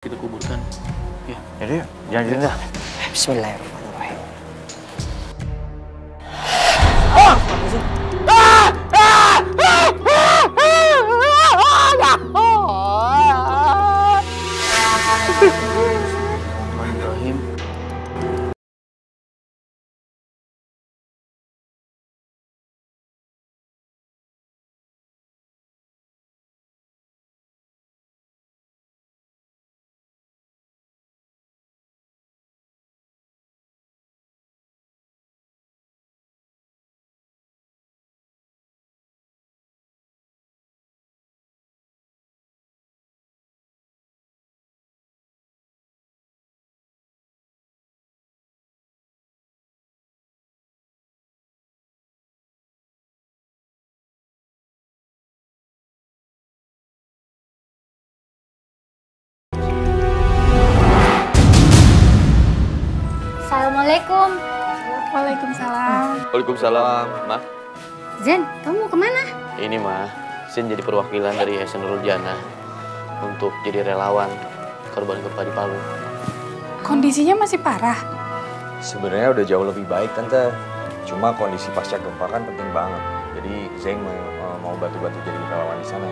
kita kuburkan. Ya. Yuk, jangan jadi dah. Bismillahirrahmanirrahim. Bismillahirrahmanirrahim. Waalaikumsalam. Waalaikumsalam, Ma. Zen, kamu mau ke mana? Ini mah, Sin jadi perwakilan dari Yayasan Nurul Jannah untuk jadi relawan korban gempa di Palu. Kondisinya masih parah. Sebenarnya udah jauh lebih baik tante. Cuma kondisi pasca gempa kan penting banget. Jadi Zain mau, eh, mau bantu-bantu jadi relawan di sana.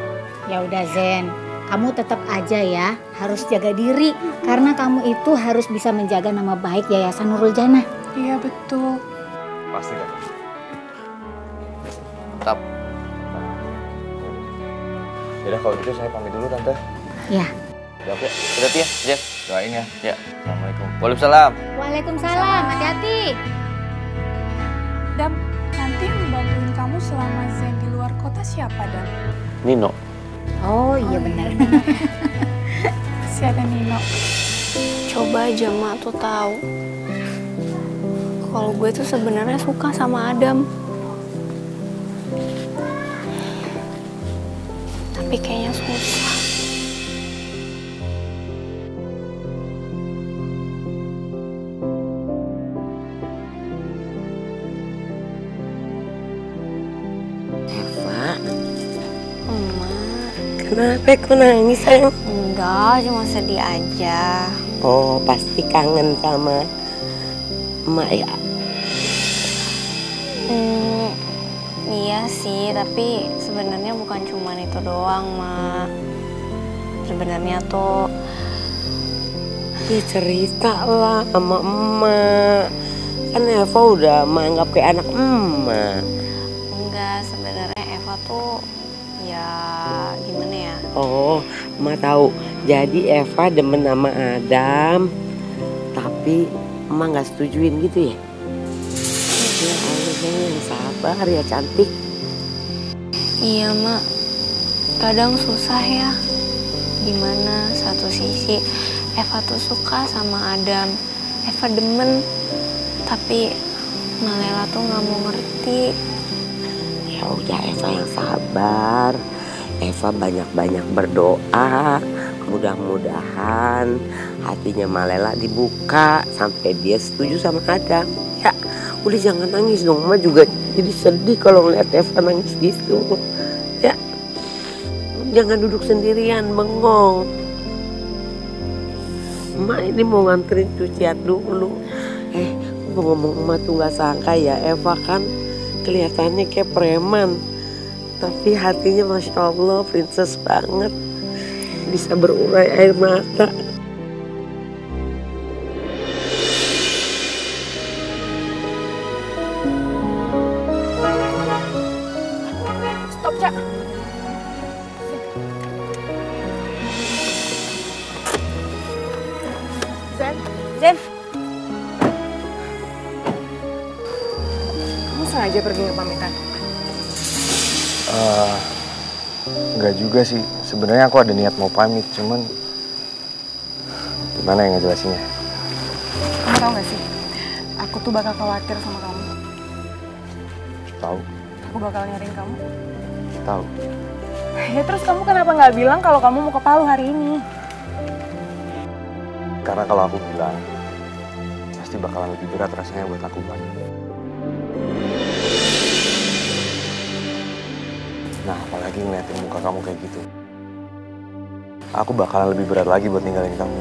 Ya udah Zen, kamu tetap aja ya harus jaga diri karena kamu itu harus bisa menjaga nama baik Yayasan Nurul Jannah. Iya betul. Pasti kan? Tetap. Yaudah kalau gitu saya pamit dulu tante. Ya. Ya, oke. Hati-hati ya, Jen. Doain ya. Ya. Assalamualaikum. Waalaikumsalam. Waalaikumsalam, hati-hati. Dam, nanti yang bantuin kamu selama Zen di luar kota siapa, Dam? Nino. Oh iya benar. Si ada Nino. Coba aja mak tuh tahu kalau gue tuh sebenarnya suka sama Adam. Tapi kayaknya susah. Kenapa kau nangis sayang? enggak, cuma sedih aja. Oh, pasti kangen sama emak ya. Hmm, iya sih, tapi sebenarnya bukan cuma itu doang, mak. Sebenarnya tuh Ya cerita lah sama emak. Kan Eva udah menganggap kayak anak emak. enggak sebenarnya Eva tuh ya gimana ya? Oh, emak tahu. Jadi Eva demen sama Adam. Tapi emak nggak setujuin gitu ya? Ya Allah, yang sabar ya cantik. Iya mak, kadang susah ya. Gimana satu sisi Eva tuh suka sama Adam, Eva demen, tapi Malela tuh nggak mau ngerti. Ya udah Eva yang sabar. Eva banyak-banyak berdoa. Mudah-mudahan hatinya Malela dibuka sampai dia setuju sama Adam. Ya, udah jangan nangis dong. Ma juga jadi sedih kalau ngeliat Eva nangis gitu. Ya, jangan duduk sendirian bengong. Emak ini mau nganterin cucian dulu. Eh, mau ngomong emak tuh gak sangka ya Eva kan kelihatannya kayak preman tapi hatinya masya Allah princess banget bisa berurai air mata Sebenarnya aku ada niat mau pamit, cuman gimana yang ngejelasinnya? Kamu tahu gak sih? Aku tuh bakal khawatir sama kamu. Tahu, Aku bakal nyariin kamu. tahu. Ya terus kamu kenapa nggak bilang kalau kamu mau ke Palu hari ini? Karena kalau aku bilang, pasti bakalan lebih berat rasanya buat aku kan. Nah, apalagi ngeliatin muka kamu kayak gitu. Aku bakalan lebih berat lagi buat ninggalin kamu.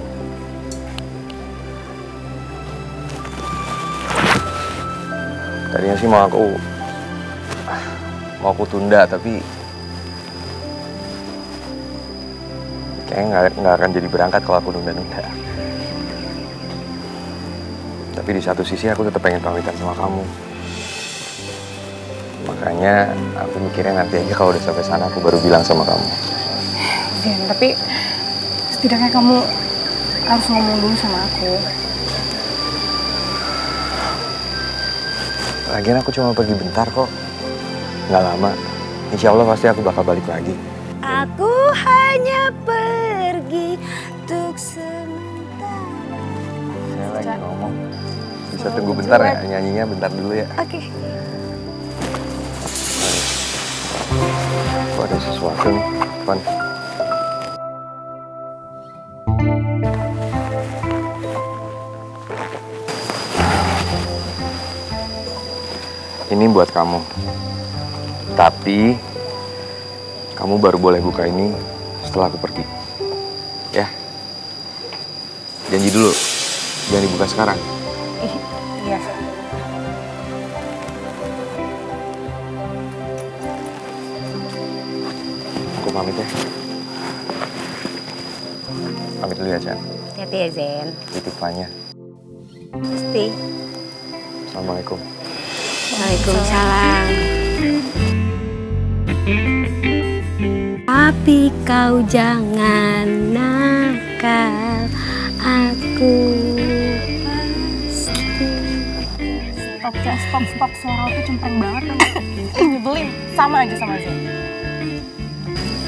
Tadinya sih mau aku mau aku tunda tapi kayaknya nggak akan jadi berangkat kalau aku nunda-nunda. Tapi di satu sisi aku tetap pengen pamitan sama kamu. Makanya aku mikirnya nanti aja kalau udah sampai sana aku baru bilang sama kamu. Zen, tapi setidaknya kamu harus ngomong dulu sama aku. Lagian aku cuma pergi bentar kok. Nggak lama. Insya Allah pasti aku bakal balik lagi. Aku hanya pergi untuk sementara. Saya lagi ngomong. Bisa tunggu bentar ya, nyanyinya bentar dulu ya. Oke. Kok ada sesuatu nih, Van? Ini buat kamu. Tapi kamu baru boleh buka ini setelah aku pergi. Ya. Janji dulu. Jangan dibuka sekarang. Iya. Aku pamit ya. Pamit dulu ya, Chan. Hati-hati ya Zen. Titip. Pasti. Assalamualaikum. Waalaikumsalam. Tapi kau jangan nakal, aku. Stop, Cak. Stop, stop. Suara aku cempreng banget. Nyebelin. Sama aja sama Zen.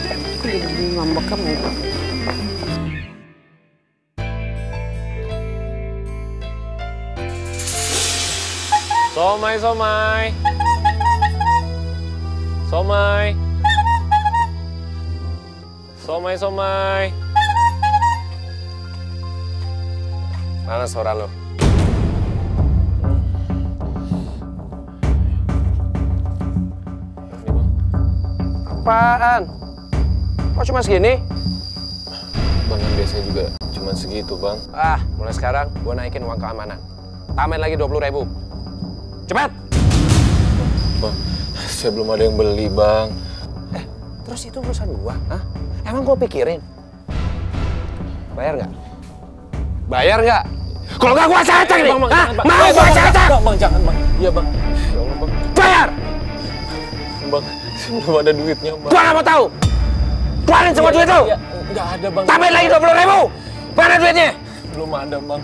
Aku jadi ngambek kamu. Somai, somai. Somai. Somai, somai. Mana suara lo? Apaan? Kok cuma segini? Bang kan biasanya juga cuma segitu, Bang. Ah, mulai sekarang gue naikin uang keamanan. Tambahin lagi 20 ribu. Cepat! Bang, saya belum ada yang beli, Bang. Eh, terus itu urusan gua, Hah? Emang gua pikirin? Bayar nggak? Bayar nggak? Kalau nggak gua cetek nih! Bang, bang, Hah? jangan, Bang. Mau Eh, gua Bang, cetek! Bang, bang, jangan, Bang. Iya, Bang. Ya Allah, Bang. Bayar! Bang, saya belum ada duitnya, Bang. Gua nggak mau tahu! Keluarin semua duit lu! Ya, nggak ada, Bang. Tambahin lagi 20 ribu! Mana duitnya? Belum ada, Bang.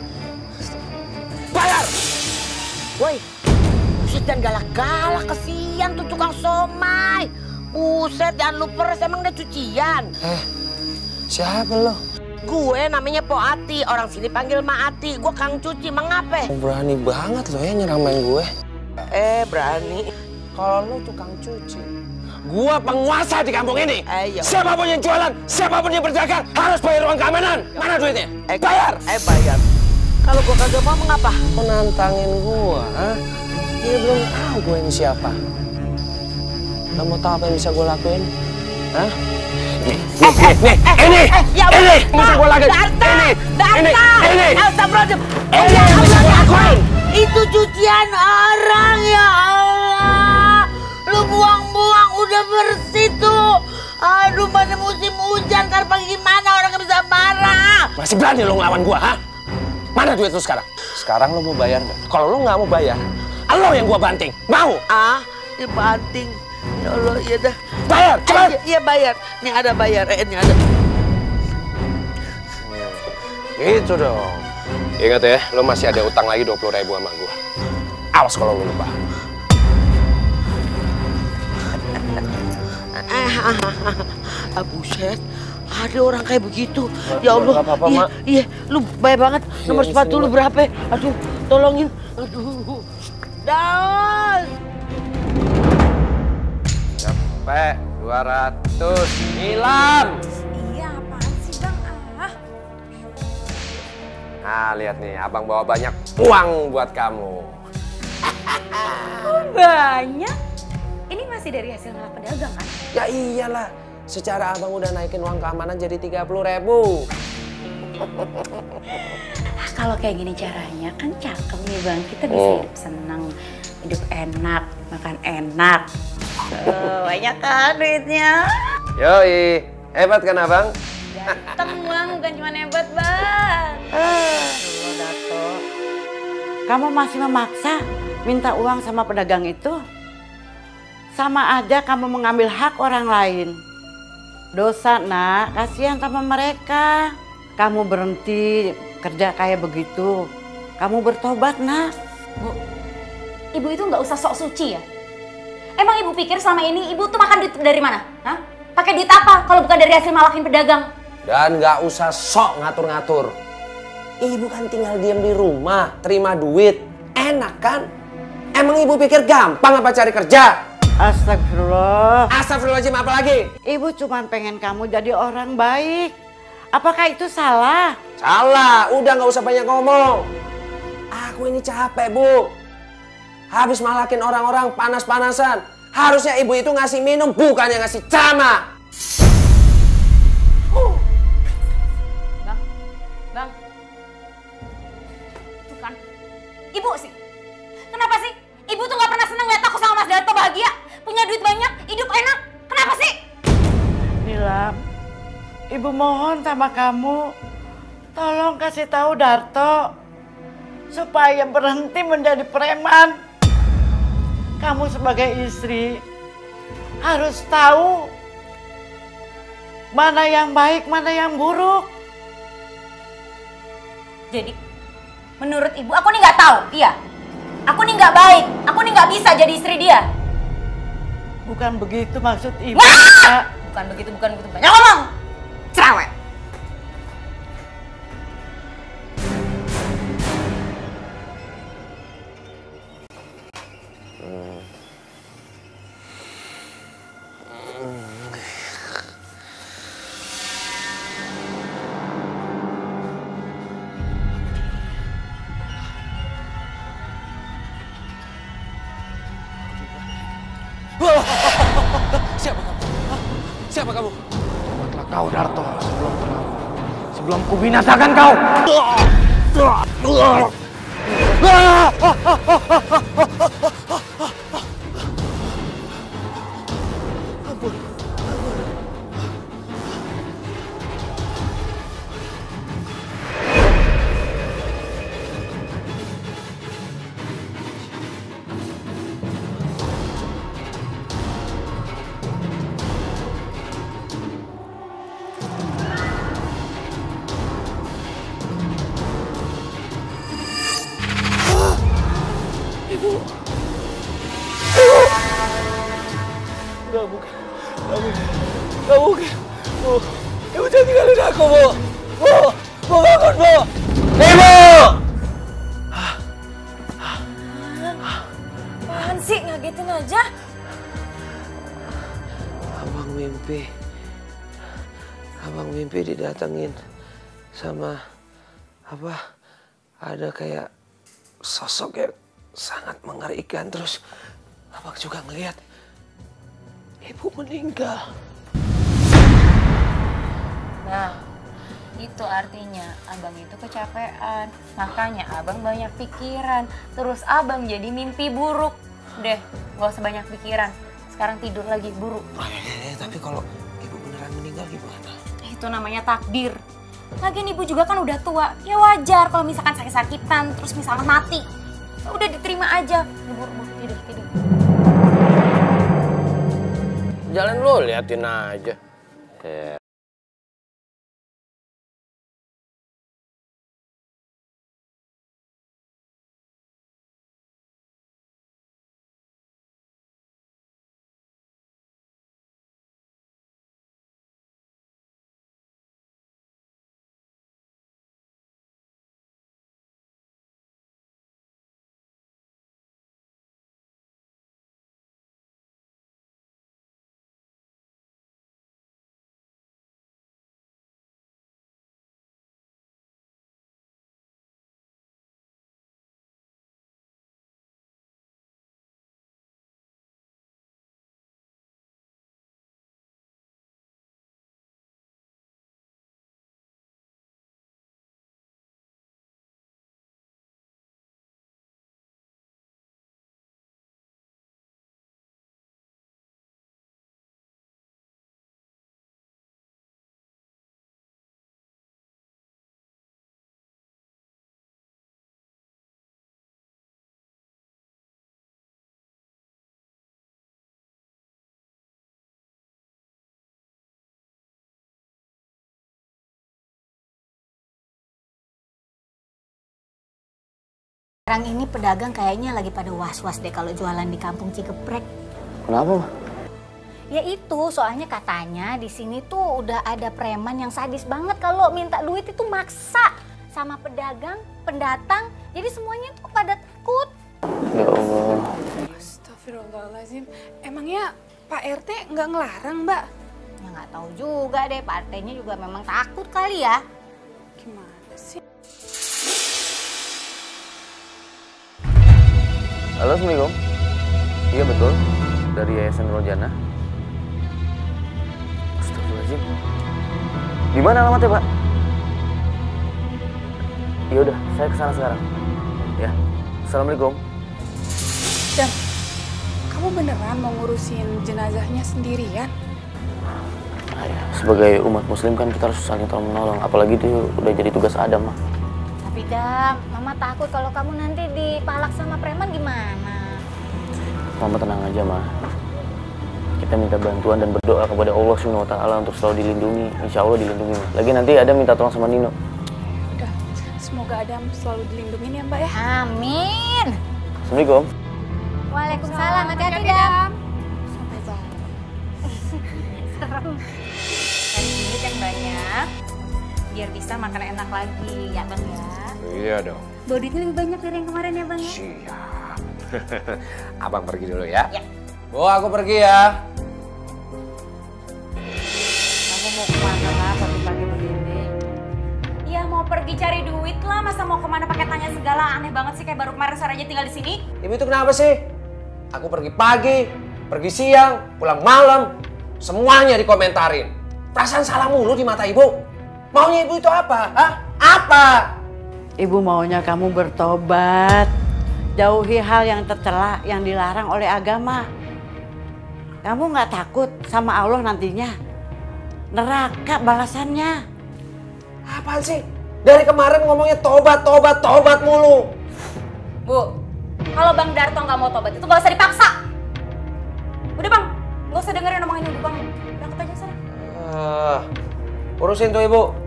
Bayar! Woi, jangan galak-galak, kesian tuh tukang somai. Buset, jangan lu peres, emang dia cucian. Eh, siapa lo? Gue namanya Po Ati, orang sini panggil Ma Ati. Gue kang cuci, mengapa? Oh, berani banget lo ya nyeramain gue. Eh, berani. Kalau lo tukang cuci, gua penguasa di kampung ini. Ayo. Siapa pun yang jualan, siapa pun yang berdagang harus bayar uang keamanan. Mana duitnya? Eh, bayar. Eh, bayar. Kalau gue kagak mau, mengapa? Mau nantangin gua, ha? Dia belum tahu gue ini siapa. Lo mau tahu apa yang bisa gue lakuin? Hah? Nih, nih, nih, nih, ini, ya ini, bisa gue lakuin. Data, Ini, data. ini, ini. Astagfirullahaladzim. Ini Ya yang bisa Data. lakuin. Itu cucian orang ya Allah. Lu buang-buang udah bersih tuh. Aduh, mana musim hujan, ntar pagi gimana orang nggak bisa marah. Masih berani lo ngelawan gua, ha? Mana duit lu sekarang? Sekarang lo mau bayar nggak? Kalau lo nggak mau bayar, lo yang gua banting. Mau? Ah, dibanting. Ya Allah, iya dah. Bayar, cepat! Eh, Iya bayar. Nih ada bayar, eh ini ada. Gitu dong. Ingat ya, lo masih ada utang lagi 20 ribu sama gua. Awas kalau lo lupa. Eh, ah, buset. Ada orang kayak begitu. Ya Allah. nggak apa-apa, iya. Iya, lu baik banget. Nomor ini sepatu lu berapa? Aduh, tolongin. Aduh. Daun. Capek, 200. Nilam! Iya, apaan sih bang? Ah, Nah, lihat nih, abang bawa banyak uang buat kamu. banyak. Ini masih dari hasil ngelak pedagang kan? Ya iyalah, secara abang udah naikin uang keamanan jadi 30 ribu. Kalau kayak gini caranya kan cakep nih bang. Kita bisa Oh. hidup seneng, hidup enak, makan enak. Tuh, banyak kan duitnya. Yoi, hebat kan abang? Ganteng bang, bukan cuma hebat bang. Kamu masih memaksa minta uang sama pedagang itu? Sama aja kamu mengambil hak orang lain. Dosa nak, kasihan sama mereka. Kamu berhenti kerja kayak begitu. Kamu bertobat nak. Bu, ibu itu nggak usah sok suci ya. Emang ibu pikir selama ini ibu tuh makan duit dari mana? Hah? Pakai duit apa kalau bukan dari hasil malakin pedagang? Dan nggak usah sok ngatur-ngatur. Ibu kan tinggal diam di rumah, terima duit. Enak kan? Emang ibu pikir gampang apa cari kerja? Astagfirullah. Astagfirullahaladzim apa lagi? Ibu cuma pengen kamu jadi orang baik. Apakah itu salah? Salah, udah nggak usah banyak ngomong. Aku ini capek, Bu. Habis malakin orang-orang panas-panasan. Harusnya ibu itu ngasih minum, bukan yang ngasih ceramah. Bang, bang. Tuh kan, ibu sih. Kenapa sih? Ibu tuh nggak pernah seneng lihat aku sama Mas Darto bahagia, punya duit banyak, hidup enak. Kenapa sih? Nilam, ibu mohon sama kamu, tolong kasih tahu Darto supaya berhenti menjadi preman. Kamu sebagai istri harus tahu mana yang baik, mana yang buruk. Jadi, menurut ibu aku nih nggak tahu, iya. Aku nih nggak baik, aku nih nggak bisa jadi istri dia. Bukan begitu maksud ibu. Wah! Bukan begitu, bukan begitu. Banyak ngomong. Cerewet. Siapa kamu? Siapa kamu? Kau Darto sebelum. Sebelum kubinasakan kau. Gak sama apa? Ada kayak sosok yang sangat mengerikan terus abang juga ngelihat ibu meninggal. Nah, itu artinya abang itu kecapean. Makanya abang banyak pikiran. Terus abang jadi mimpi buruk. Deh, gak usah banyak pikiran. Sekarang tidur lagi, buruk. Eh, tapi kalau ibu beneran meninggal gimana? Itu namanya takdir. Lagian ibu juga kan udah tua. Ya wajar kalau misalkan sakit-sakitan, terus misalkan mati. Ya Udah diterima aja. Buruk, buruk, tidur, tidur. Jalan lo liatin aja. Sekarang ini pedagang kayaknya lagi pada was-was deh kalau jualan di kampung Cikeprek. Kenapa, mah? Ya itu, soalnya katanya di sini tuh udah ada preman yang sadis banget kalau minta duit itu maksa sama pedagang, pendatang. Jadi semuanya tuh pada takut. Ya Allah. Astagfirullahaladzim. Emangnya Pak RT nggak ngelarang, Mbak? Ya nggak tahu juga deh, Pak RT-nya juga memang takut kali ya. Gimana sih? Halo, Assalamualaikum. Iya betul, dari Yayasan Rojana. Astagfirullahaladzim. Di mana alamatnya, Pak? Ya udah, saya ke sana sekarang. Ya, Assalamualaikum. Dan kamu beneran mau ngurusin jenazahnya sendirian? Sebagai umat muslim kan kita harus saling tolong menolong, apalagi itu udah jadi tugas Adam, mah. Tapi Dam, Mama takut kalau kamu nanti dipalak sama preman gimana? Mama tenang aja, mah. Kita minta bantuan dan berdoa kepada Allah Subhanahu wa taala untuk selalu dilindungi. Insya Allah dilindungi. Ma. Lagi nanti ada minta tolong sama Nino. Udah, semoga Adam selalu dilindungin ya, Mbak ya. Amin. Assalamualaikum. Waalaikumsalam, hati-hati Dam. Sampai jumpa. Serem. Cari duit yang banyak, biar bisa makan enak lagi, ya bang ya. Iya dong. Bawa duitnya lebih banyak dari yang kemarin ya Bang ya? Siap. Abang pergi dulu ya. Bu, aku pergi ya. Kamu mau ke mana lah pagi-pagi begini? Ya mau pergi cari duit lah, masa mau ke mana pakai tanya segala aneh banget sih kayak baru kemarin sore aja tinggal di sini. Ibu itu kenapa sih? Aku pergi pagi, pergi siang, pulang malam, semuanya dikomentarin. Perasaan salah mulu di mata ibu. Maunya ibu itu apa? Hah? Apa? Ibu maunya kamu bertobat. Jauhi hal yang tercela yang dilarang oleh agama. Kamu nggak takut sama Allah nantinya? Neraka balasannya. Apaan sih? Dari kemarin ngomongnya tobat, tobat, tobat mulu. Bu, kalau Bang Darto nggak mau tobat itu nggak usah dipaksa. Udah Bang, nggak usah dengerin omongan ibu Bang. Berangkat aja sana. Ah, urusin tuh ibu.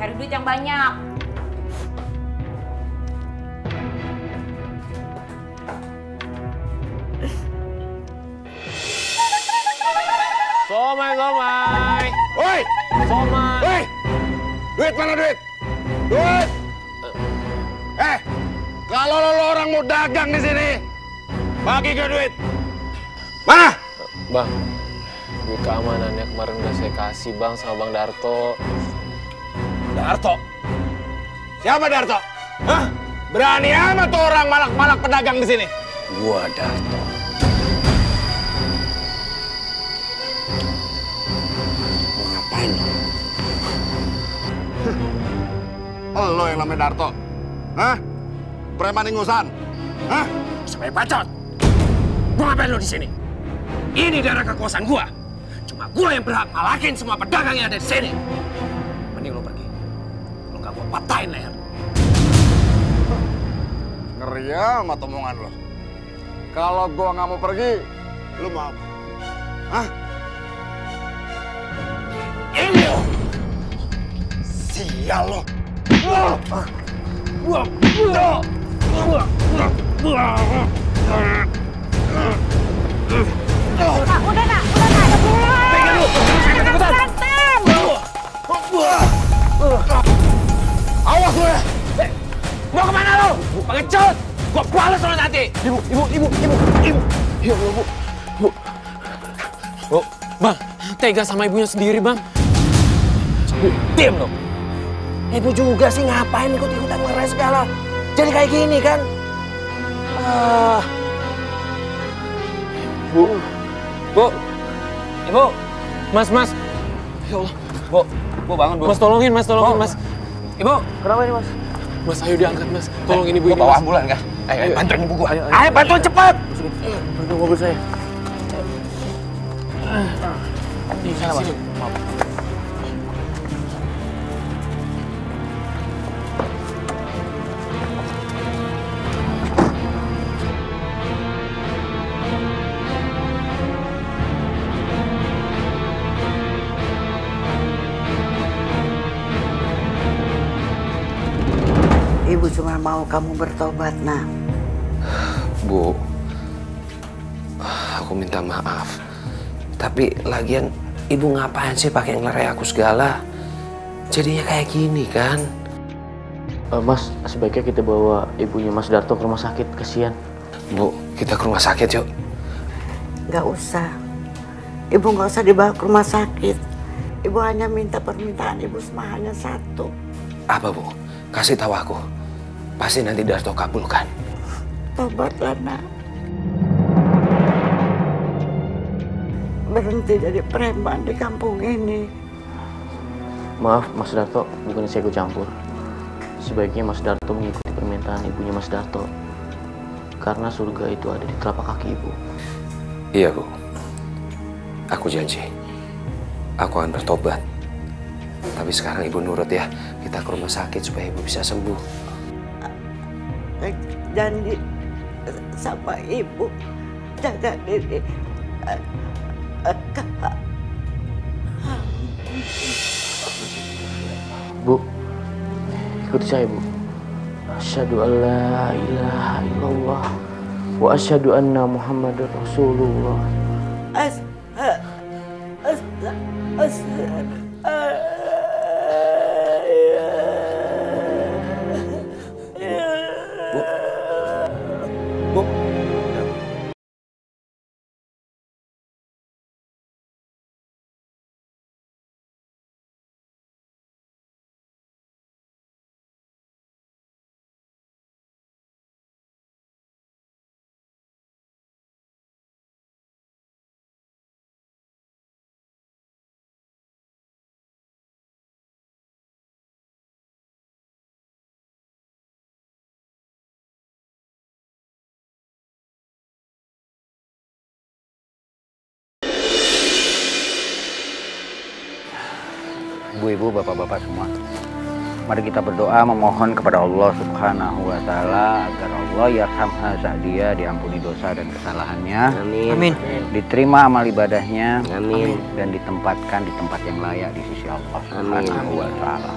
Cari duit yang banyak. Somai, somai. Woi, Somai. woi, duit mana duit? Duit. Eh, kalau lo, lo orang mau dagang di sini, bagi ke duit. Mana? Bang, duit keamanannya kemarin udah saya kasih bang sama Bang Darto. Darto. Siapa Darto? Hah? Berani amat tuh orang malak-malak pedagang di sini. Gua Darto. Mau ngapain lo? Lo yang namanya Darto. Hah? Preman ingusan. Hah? Sampai bacot. Mau ngapain lo di sini? Ini daerah kekuasaan gua. Cuma gua yang berhak ngalahin semua pedagang yang ada di sini. Mending lo pergi. Lo nggak gua patahin leher. Ngeri amat omongan lo. Kalau gua nggak mau pergi, lo mau apa? Hah? Ini lo. Sial lo. Wah. Wah. Wah. Wah. Wah. Wah. Kak, udah kak, udah udah lu. Awas lu ya. Eh, Mau ke mana lu? Pengecut. Gua balas lu nanti. Ibu, ibu, ibu, ibu, ibu. Ya Allah, Bu. Bu. Bu, Bang, tega sama ibunya sendiri, Bang. Diam lo. Ibu juga sih ngapain ikut-ikutan ngeres segala. Jadi kayak gini kan. Ah. Bu. Bu. Ibu. Mas, Mas. Ya Allah. Bu, bu bangun bu. Mas tolongin, Mas tolongin, Mas. Ibu, Kenapa ini, Mas? Mas, ayo diangkat, Mas. Tolongin ibu ini, bawa ambulan kan? Ayo, ayo, bantuin ibu gua. Ayo, ayo. Ayo, bantuin cepet. Bantu mobil saya. Di sana, Mas. Ibu kamu bertobat, nak. Bu, aku minta maaf. Tapi lagian ibu ngapain sih pakai ngelerai aku segala? Jadinya kayak gini kan? Eh, mas, sebaiknya kita bawa ibunya Mas Darto ke rumah sakit, kasihan. Bu, kita ke rumah sakit yuk. Gak usah. Ibu gak usah dibawa ke rumah sakit. Ibu hanya minta permintaan ibu cuma hanya satu. Apa bu? Kasih tahu aku. Pasti nanti Darto kabulkan. Tobatlah, nak. Berhenti jadi preman di kampung ini. Maaf, Mas Darto, bukan saya ikut campur. Sebaiknya Mas Darto mengikuti permintaan ibunya Mas Darto. Karena surga itu ada di telapak kaki ibu. Iya bu. Aku janji. Aku akan bertobat. Tapi sekarang ibu nurut ya. Kita ke rumah sakit supaya ibu bisa sembuh. Eh, Janji sama ibu jaga diri. Eh, eh, ka- Bu, ikuti saya, Bu. Asyhadu an la ilaha illallah wa asyhadu anna Muhammadar Rasulullah. As, as, as, as, Bu. Ibu-ibu, bapak-bapak semua. Mari kita berdoa memohon kepada Allah Subhanahu wa taala agar Allah yarhamha Sa'diyah diampuni dosa dan kesalahannya. Amin. Amin. Diterima amal ibadahnya. Amin. Dan ditempatkan di tempat yang layak di sisi Allah Amin. Subhanahu wa taala.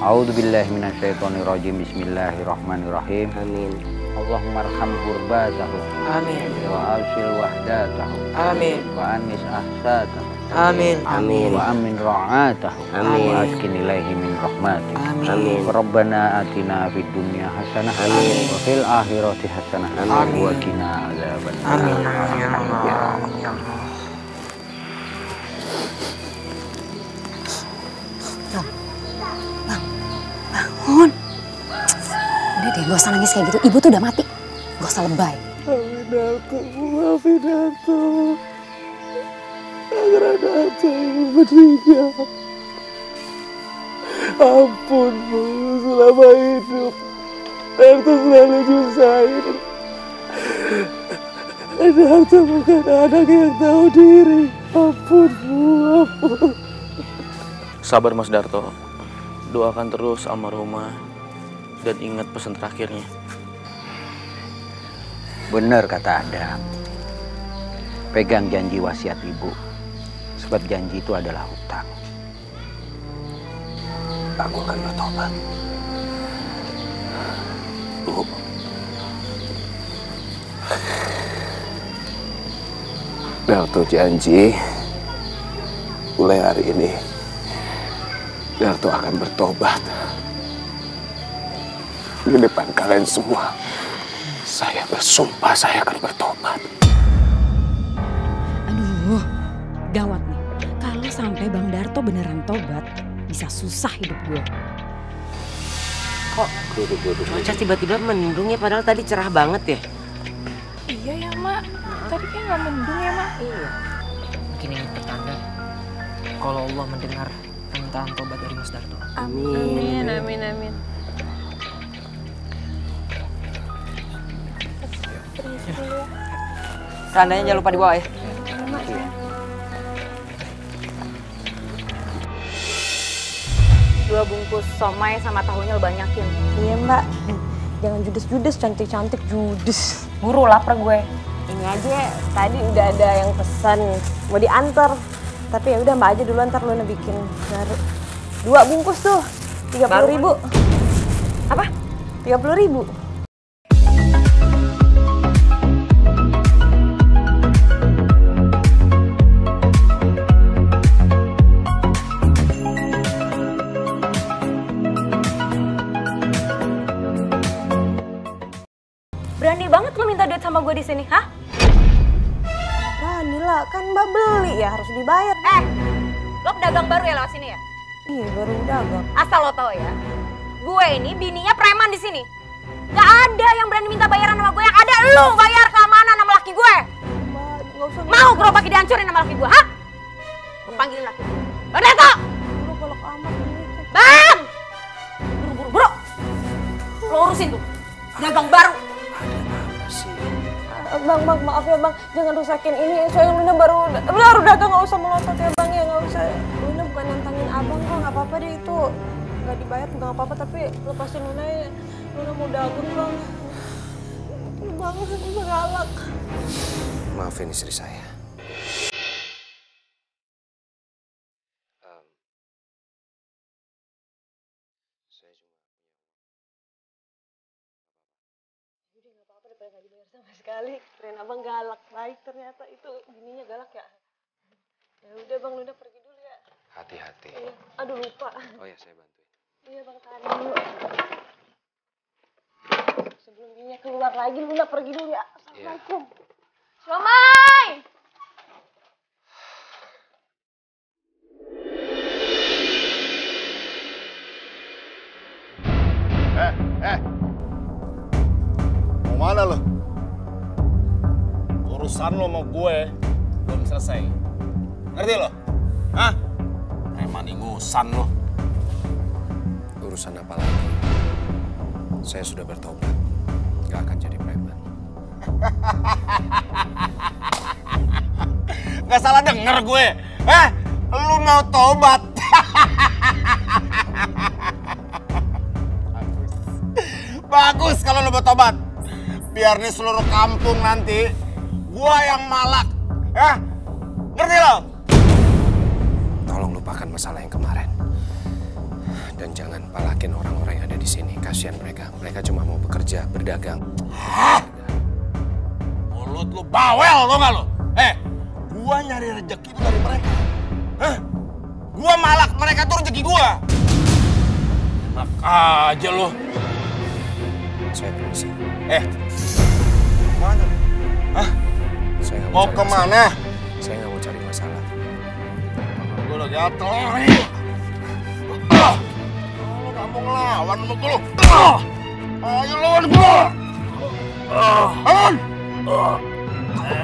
A'udzu billahi minasyaitonir rajim. Bismillahirrahmanirrahim. Amin. Allahumma arham hurbatahu. Amin. Wa alsil wahdatahu. Amin. Wa anis ahsatahu. Amin. Amin. Wa amin ra'atahu. Amin. Wa askin ilaihi min rahmatik. Amin. Rabbana atina fid dunya hasanah. Amin. Wa fil akhirati hasanah. Amin. Wa qina adzaban. Amin. Ya Allah. Ya Allah. Bangun. Udah deh, gak usah nangis kayak gitu. Ibu tuh udah mati. Gak usah lebay. Maafin aku, maafin aku. Agar ada harta ibu meninggal. Ampun, Bu, selama hidup. Harta selalu nyusahin. Ada harta bukan anak yang tahu diri. Ampun, Bu, ampun. Sabar Mas Darto. Doakan terus almarhumah dan ingat pesan terakhirnya. Benar kata Adam. Pegang janji wasiat ibu. Sebab janji itu adalah hutang. Aku akan bertobat. Bu. Darto janji mulai hari ini Darto akan bertobat. Di depan kalian semua, saya bersumpah saya akan bertobat. Darto beneran tobat, bisa susah hidup gue. Kok cuaca tiba-tiba mendung ya padahal tadi cerah banget ya? Iya ya, Mak. Tadi kayak nggak mendung ya, Mak. Iya. Mungkin ini pertanda kalau Allah mendengar permintaan tobat dari Mas Darto. Amin, amin, amin. Seandainya jangan lupa dibawa ya. Dua bungkus somai sama tahunya lo banyakin. Iya, Mbak. Jangan judes-judes, cantik-cantik judes. Buru lapar gue. Ini aja tadi udah ada yang pesan mau diantar. Tapi ya udah Mbak aja dulu ntar Luna bikin baru. Dua bungkus tuh, tiga puluh ribu. Apa? Tiga puluh ribu. Gue di sini, hah? Berani lah, kan mbak beli ya harus dibayar. Eh, lo pedagang baru ya lewat sini ya? Iya baru dagang. Asal lo tau ya, gue ini bininya preman di sini. Gak ada yang berani minta bayaran sama gue, yang ada lo bayar keamanan sama laki gue. Nggak usah. Mau gerobaknya dihancurin sama laki gue, hah? Gue panggilin laki gue. Lu kalau amat ini. Bang! Buru-buru, buru! Lo urusin tuh, dagang baru. Ah, Bang, bang, maaf ya bang, jangan rusakin ini. Soalnya Luna baru baru dagang nggak usah melotot ya bang ya nggak usah. Luna bukan nantangin abang kok, nggak apa-apa deh itu nggak dibayar nggak apa-apa tapi lepasin Luna ya. Luna mau dagang bang. Bang, galak. Maafin istri saya. Sama sekali. Keren abang galak, baik ternyata itu bininya galak ya. Ya udah bang, Luna pergi dulu ya. Hati-hati. Iya. Aduh lupa. Oh ya, saya bantuin. Iya bang tahan dulu. Sebelum bininya keluar lagi, Luna pergi dulu ya. Assalamualaikum. Siomay! Urusan lo sama gue belum selesai. Ngerti lo? Hah? Emang ingusan lo. Urusan apa lagi? Saya sudah bertobat. Gak akan jadi preman. Gak salah denger gue. Eh, lu mau tobat. Bagus kalau lu mau tobat. Biar nih seluruh kampung nanti gua yang malak. Ya? Ngerti lo? Tolong lupakan masalah yang kemarin. Dan jangan palakin orang-orang yang ada di sini. Kasihan mereka. Mereka cuma mau bekerja, berdagang. Mulut lu bawel lo gak lo? Eh, gua nyari rezeki itu dari mereka. Hah? Gua malak mereka tuh rezeki gua. Enak aja lo. Saya permisi. Eh, ke mana? Saya nggak Mau cari ke mana? masalah. Saya nggak mau cari masalah. Gue udah gatel nih. Ah! Lo gak mau ngelawan sama gue. Ah! Ayo lawan gue. Ah! Bangun.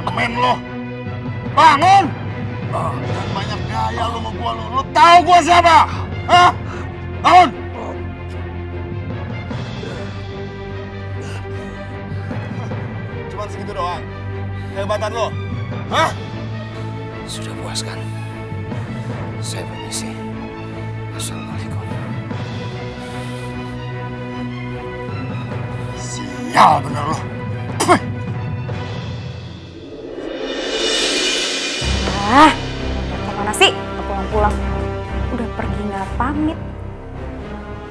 Emen lo. Bangun. Banyak gaya lo sama gue lo. Lo tahu gue siapa? Hah? Bangun. Segitu doang. Kehebatan lo. Hah? Sudah puas kan? Saya permisi. Assalamualaikum. Sial bener lo. Ah, ke mana sih? Pulang-pulang. Udah pergi nggak pamit.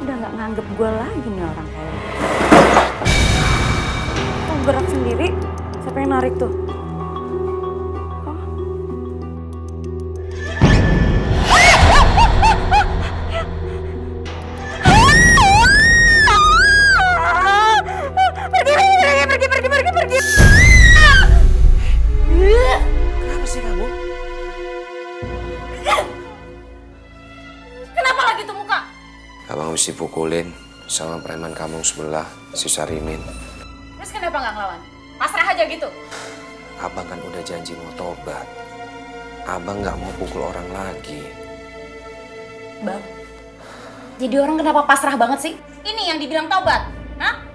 Udah nggak nganggep gue lagi nih orang kayak. Tuh gerak sendiri. Siapa yang narik tuh? Dipukulin sama preman kampung sebelah, si Sarimin. Terus kenapa nggak ngelawan? Pasrah aja gitu. Abang kan udah janji mau tobat. Abang nggak mau pukul orang lagi. Bang, jadi orang kenapa pasrah banget sih? Ini yang dibilang tobat, hah?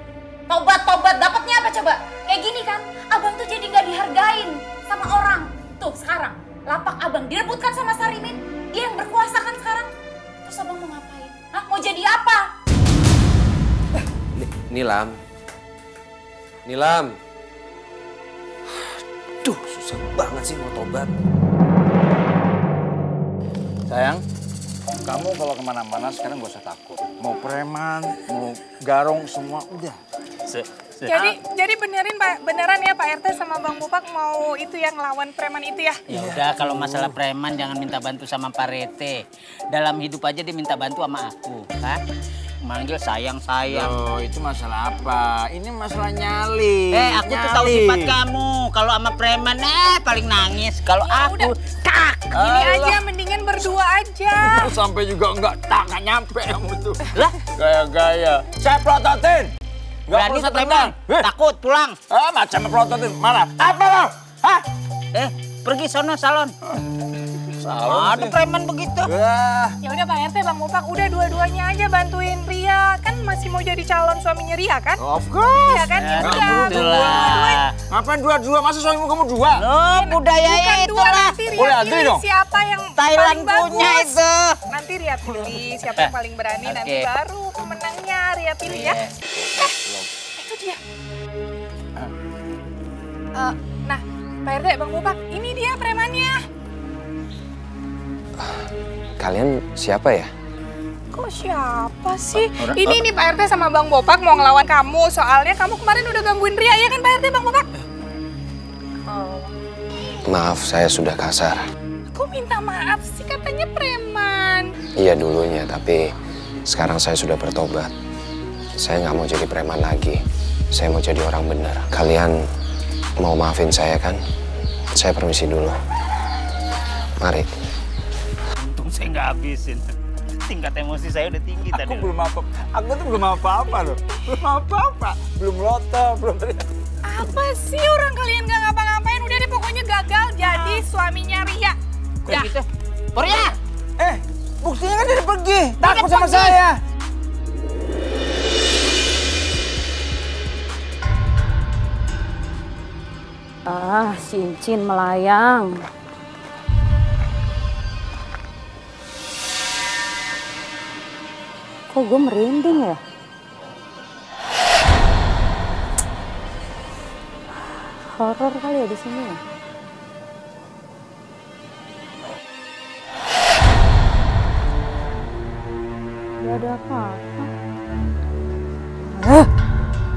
Tobat, tobat, dapatnya apa coba? Kayak gini kan, abang tuh jadi nggak dihargain sama orang. Tuh sekarang, lapak abang direbutkan sama Sarimin. Dia yang berkuasa kan jadi apa? Ni- Nilam. Nilam. Duh, susah banget sih mau tobat. Sayang, Kamu kalau ke mana-mana sekarang gak usah takut. Mau preman, mau garong, semua udah. Jadi jadi benerin Pak, beneran ya Pak RT sama Bang Bupak mau itu yang ngelawan preman itu ya? Ya udah kalau masalah preman jangan minta bantu sama Pak Rete. Dalam hidup aja dia minta bantu sama aku, kan? Manggil sayang sayang. Loh, itu masalah apa? Ini masalah nyali. Eh, aku tuh tahu Nyali. sifat kamu. Kalau sama preman eh paling nangis. Kalau aku tak. Gini aja mendingan berdua aja. Sampai juga enggak tak nggak nyampe kamu tuh. Lah, gaya-gaya. Saya prototin. Nggak Berani tuh tenang. preman. Takut pulang. Ah, macam prototin. Mana? Apa lo? Hah? Eh, pergi sono salon. Salon Ada preman begitu. Ya udah Pak RT, Bang Bupak, udah dua-duanya aja bantuin Ria. Kan masih mau jadi calon suaminya Ria kan? Of course. Iya kan? Ya udah. gitu lah. Ngapain dua-dua? Masa suamimu kamu dua? Loh, budaya Bukan itu dua lah. nanti Ria Boleh antri pilih dong? siapa yang Thailand paling bagus. punya itu. Nanti Ria pilih siapa yang paling berani. Nanti Oke. baru pemenangnya Ria pilih ya. Iya. Eh, itu dia. Eh, nah, Pak RT, Bang Bupak, ini dia premannya. Kalian siapa ya? Kok siapa sih? Orang- Ini nih Pak RT sama Bang Bopak mau ngelawan kamu. Soalnya kamu kemarin udah gangguin Ria ya kan Pak RT, Bang Bopak? Maaf, saya sudah kasar. Kok minta maaf sih katanya preman? Iya dulunya, tapi sekarang saya sudah bertobat. Saya nggak mau jadi preman lagi. Saya mau jadi orang benar. Kalian mau maafin saya kan? Saya permisi dulu. Mari. Saya habisin. Tingkat emosi saya udah tinggi tadi. Aku belum apa, aku tuh belum apa-apa loh. Belum apa-apa. Belum loto, belum. Apa sih orang kalian gak ngapa-ngapain? Udah deh pokoknya gagal jadi suaminya Ria. Ya. gitu. Korea! Eh, buktinya kan dia udah pergi. Takut sama pergi. saya. Ah, cincin melayang. Kok gue merinding ya? Horor kali ya di sini ya? Gak ada apa-apa.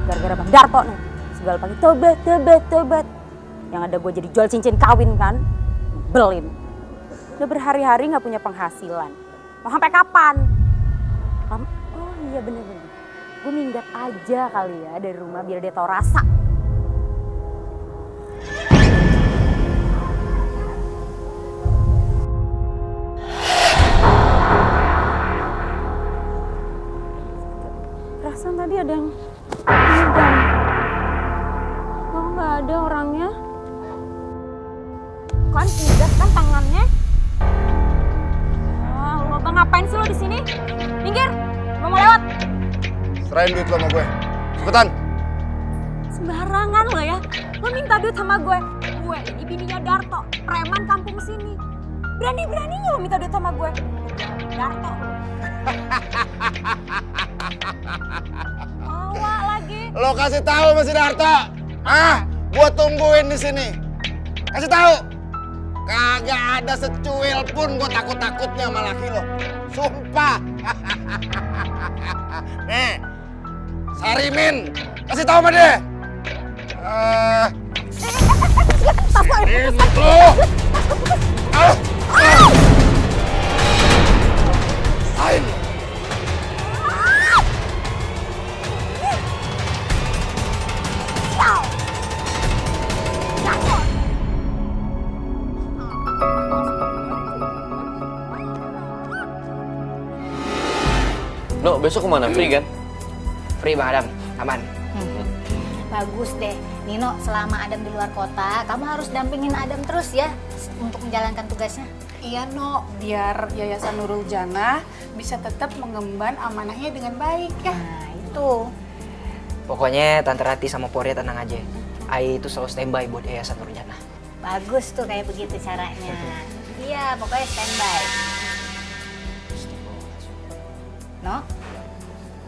Gara-gara Bang Darto nih. Segala pagi tobat, tobat, tobat. Yang ada gue jadi jual cincin kawin kan. Belin. Udah berhari-hari gak punya penghasilan. Mau sampai kapan? Ram- oh iya bener-bener. Gue minggat aja kali ya dari rumah biar dia tau rasa. Perasaan tadi ada yang megang. Kok nggak ada orangnya? Kan udah kan tangannya. Ngapain sih lo di sini? Minggir, lo mau lewat. Serahin duit lo sama gue. Cepetan. Sembarangan lo ya. Lo minta duit sama gue. Gue ini bininya Darto, preman kampung sini. Berani-beraninya lo minta duit sama gue. Darto. Tawa lagi. Lo kasih tahu sama si Darto. Ah, gue tungguin di sini. Kasih tahu. Kagak ada secuil pun gue takut-takutnya sama laki lo. Sumpah. Nih, Sarimin. Kasih tahu sama dia. Ah, Sarimin lo. Ah, besok ke mana? Free kan? Free Bang Adam, aman. Bagus deh. Nino, selama Adam di luar kota, kamu harus dampingin Adam terus ya untuk menjalankan tugasnya. Iya no, biar Yayasan Nurul Jannah bisa tetap mengemban amanahnya dengan baik ya. Nah itu. Pokoknya Tante Rati sama Poria tenang aja. Ai itu selalu standby buat Yayasan Nurjana. Bagus tuh kayak begitu caranya. Iya, pokoknya standby. No,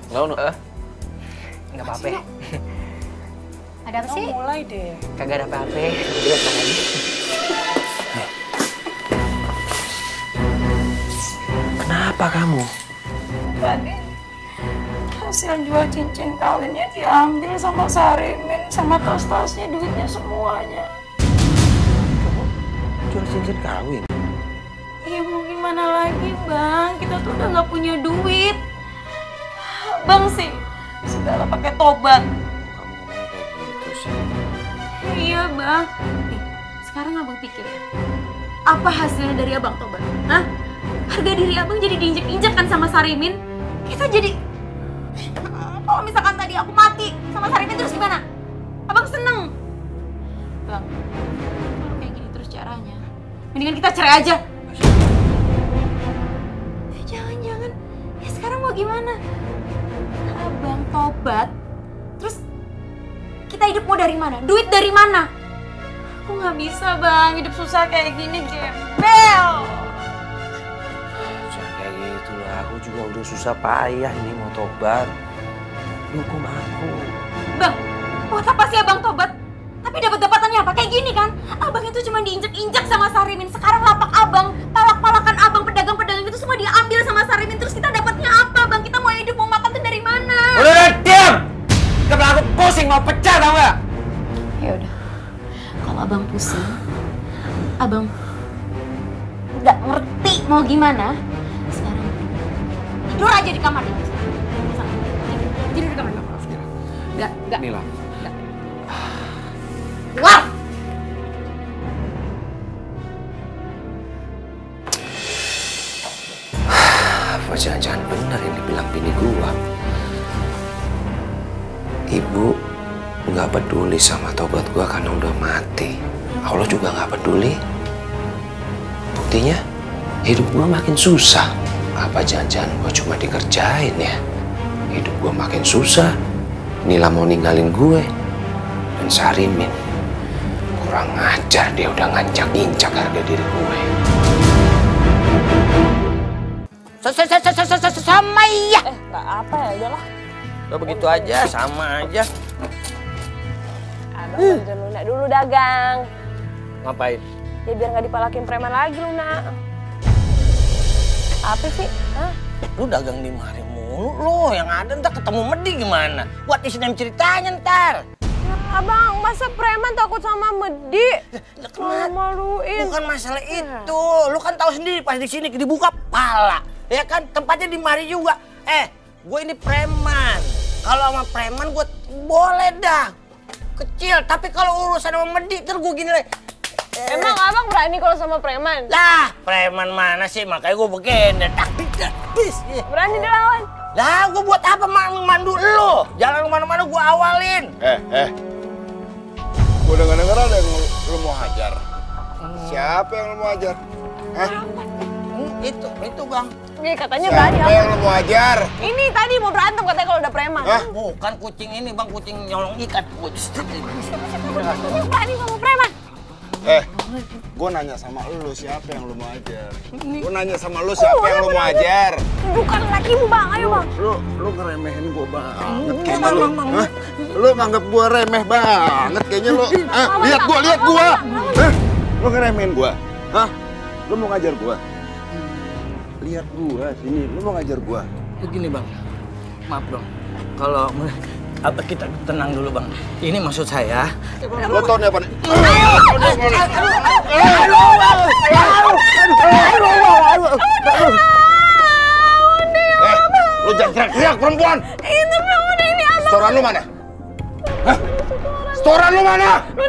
No, no. Eh? Nggak apa-apa. Ada apa sih? mulai deh. Kagak ada apa-apa. Dia aja. Kenapa apa kamu? Tadi hasil jual cincin kawinnya diambil sama Sarimin sama tas-tasnya duitnya semuanya. Jual cincin kawin? Ya mau gimana lagi bang, kita tuh udah nggak punya duit. Bang sih segala pakai tobat. Gitu sih. Iya bang. Nih, sekarang abang pikir ya. Apa hasilnya dari abang tobat? Hah? Harga diri abang jadi diinjek-injek kan sama Sarimin? Kita jadi... Kalau misalkan tadi aku mati sama Sarimin terus gimana? Abang seneng? Bang, kalau kayak gini terus caranya, mendingan kita cerai aja. Eh, Jangan-jangan, ya sekarang mau gimana? Abang tobat, terus kita hidup mau dari mana? Duit dari mana? Aku nggak bisa bang, hidup susah kayak gini gembel. Jangan kayak gitu lah. Aku juga udah susah payah ini mau tobat. Hukum aku. Bang, buat apa sih abang tobat? Tapi dapat dapatannya apa? Kayak gini kan? Abang itu cuma diinjek-injek sama Sarimin. Sekarang lapak abang, palak-palakan abang, pedagang-pedagang itu semua diambil sama Sarimin. Terus kita dapatnya apa bang? Kita mau hidup, mau makan tuh dari mana? Udah, udah, diam! Kepala aku pusing mau pecah tau gak? Ya udah. Kalau abang pusing, abang nggak ngerti mau gimana. Sekarang tidur aja di kamar ini. Tidur di kamar. Nggak, nggak. Mila. Nggak peduli sama tobat gua karena udah mati. Allah juga nggak peduli. Buktinya hidup gua makin susah. Apa jangan-jangan gua cuma dikerjain ya? Hidup gua makin susah. Nila mau ninggalin gue dan Sarimin. Kurang ajar dia udah ngancak-incak harga diri gue. Sama iya. Eh, apa ya, udahlah. Udah begitu aja, sama aja. Abang bantuin Luna dulu dagang. Ngapain? Ya biar nggak dipalakin preman lagi Luna. Apa sih? Hah? Lu dagang di mari mulu lo, yang ada ntar ketemu Medi gimana? What is name ceritanya ntar? Abang, masa preman takut sama Medi? Malu-maluin. Bukan masalah itu. Lu kan tahu sendiri pas di sini dibuka pala. Ya kan tempatnya di mari juga. Eh, gue ini preman. Kalau sama preman gue boleh dah. Kecil, tapi kalau urusan sama Medi terus gue gini lagi. Emang abang berani kalau sama preman? Lah, preman mana sih? Makanya gue begini. Tapi bis. Berani dilawan? Lah, gue buat apa ma- mandu lu? Jalan ke mana-mana gue awalin. Eh, eh. Gue denger-denger ada yang lu, lu mau hajar. Siapa yang lu mau hajar? Hah? Itu, itu bang. Ini katanya Siapa berani yang lu mau hajar? Ini tadi mau berantem katanya kalau udah preman. Hah? Bukan kucing ini bang, kucing nyolong ikan. Berani sama preman. Eh, gue nanya sama lu siapa yang lu mau hajar? Gue nanya sama lu siapa yang lu mau hajar? Bukan lakimu bang, ayo bang. Lu lu ngeremehin gue banget kayaknya lu. Hah? Lu nganggap gue remeh banget kayaknya lu. Ah, lihat gua, lihat gua. Hah? Lu ngeremehin gua? Hah? Lu mau ngajar gua? Lihat gua sini, lu mau ngajar gua? Begini bang, maaf dong. Kalau apa kita tenang dulu bang. Ini maksud saya. Lu nih apa? Eh, lu jangan teriak-teriak perempuan. Itu bang udah ini abang. Setoran lu mana? Hah? Setoran lu mana? Udah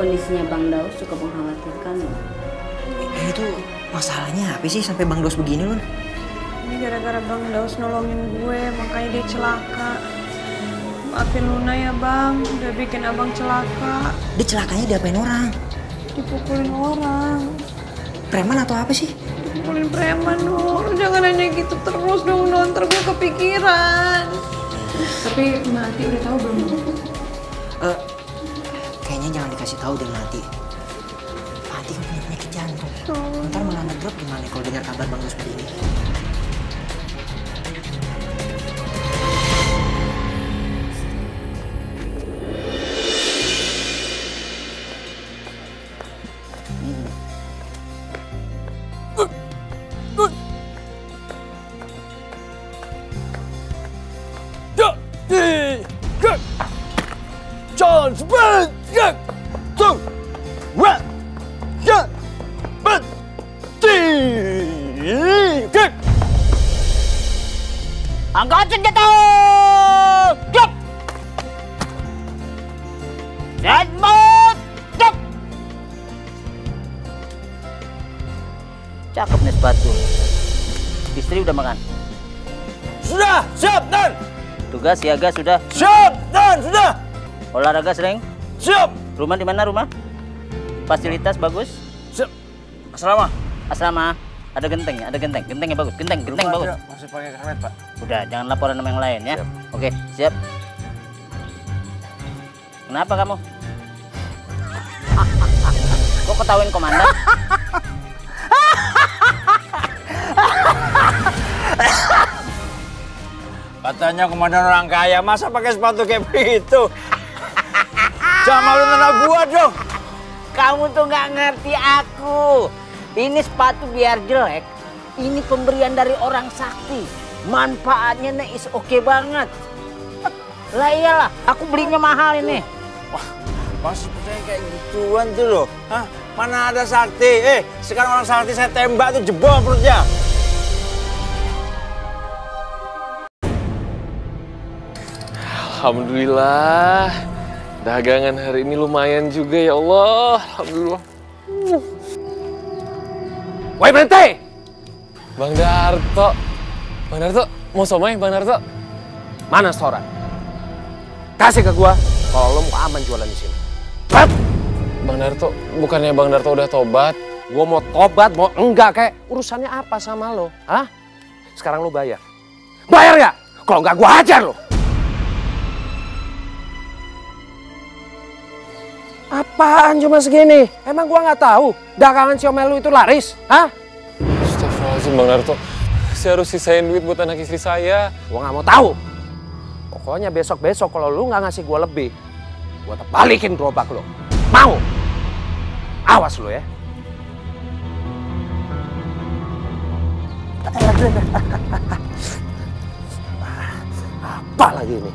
kondisinya Bang Daus cukup mengkhawatirkan loh. Ini tuh masalahnya apa sih sampai Bang Dos begini Lun? Ini gara-gara Bang Daus nolongin gue, makanya dia celaka. Maafin Luna ya Bang, udah bikin abang celaka. Dia celakanya diapain orang? Dipukulin orang. Preman atau apa sih? Dipukulin preman Nur. Jangan nanya gitu terus dong ntar gue kepikiran. Tapi Mbak Ati udah tahu belum? Tahu deh Mati. Mati punya penyakit jantung. Ntar malah ngedrop gimana kalau dengar kabar Bang Daus Istri udah makan? Sudah, siap dan Tugas siaga sudah? siap dan sudah. Olahraga sering? Siap. Rumah di mana rumah? Fasilitas bagus? Siap. Asrama. Asrama. Ada genteng ya? Ada genteng. Gentengnya bagus. Genteng, genteng Rumah bagus. ada, Masih pakai karet, Pak. Udah, jangan laporan sama yang lain ya. Oke, siap. Kenapa kamu? Kok ketahuin komandan? Katanya komandan orang kaya, masa pakai sepatu kayak begitu? Jangan malu anak gua dong. Kamu tuh nggak ngerti aku. Ini sepatu biar jelek. Ini pemberian dari orang sakti. Manfaatnya nih is oke banget. Lah iyalah, aku belinya mahal ini. Masih percaya kayak gituan tuh loh. Hah? Mana ada sakti? Eh, sekarang orang sakti saya tembak tuh jebol perutnya. Alhamdulillah. Dagangan hari ini lumayan juga ya Allah. Alhamdulillah. Woi berhenti! Bang Darto. Bang Darto, mau somai Bang Darto? Mana setoran? Kasih ke gua kalau lo mau aman jualan di sini. Bang Darto, bukannya Bang Darto udah tobat? Gua mau tobat, mau enggak kayak urusannya apa sama lo? Hah? Sekarang lo bayar. Bayar ya? Kalau enggak gua hajar lo. Apaan cuma segini? Emang gua nggak tahu dagangan si Omel lu itu laris? Hah? Astagfirullahaladzim Bang Darto. Saya harus sisain duit buat anak istri saya. Gua nggak mau tahu. Pokoknya besok-besok kalau lu nggak ngasih gua lebih, gua balikin gerobak lo. Mau? Awas lo ya. Apa lagi ini?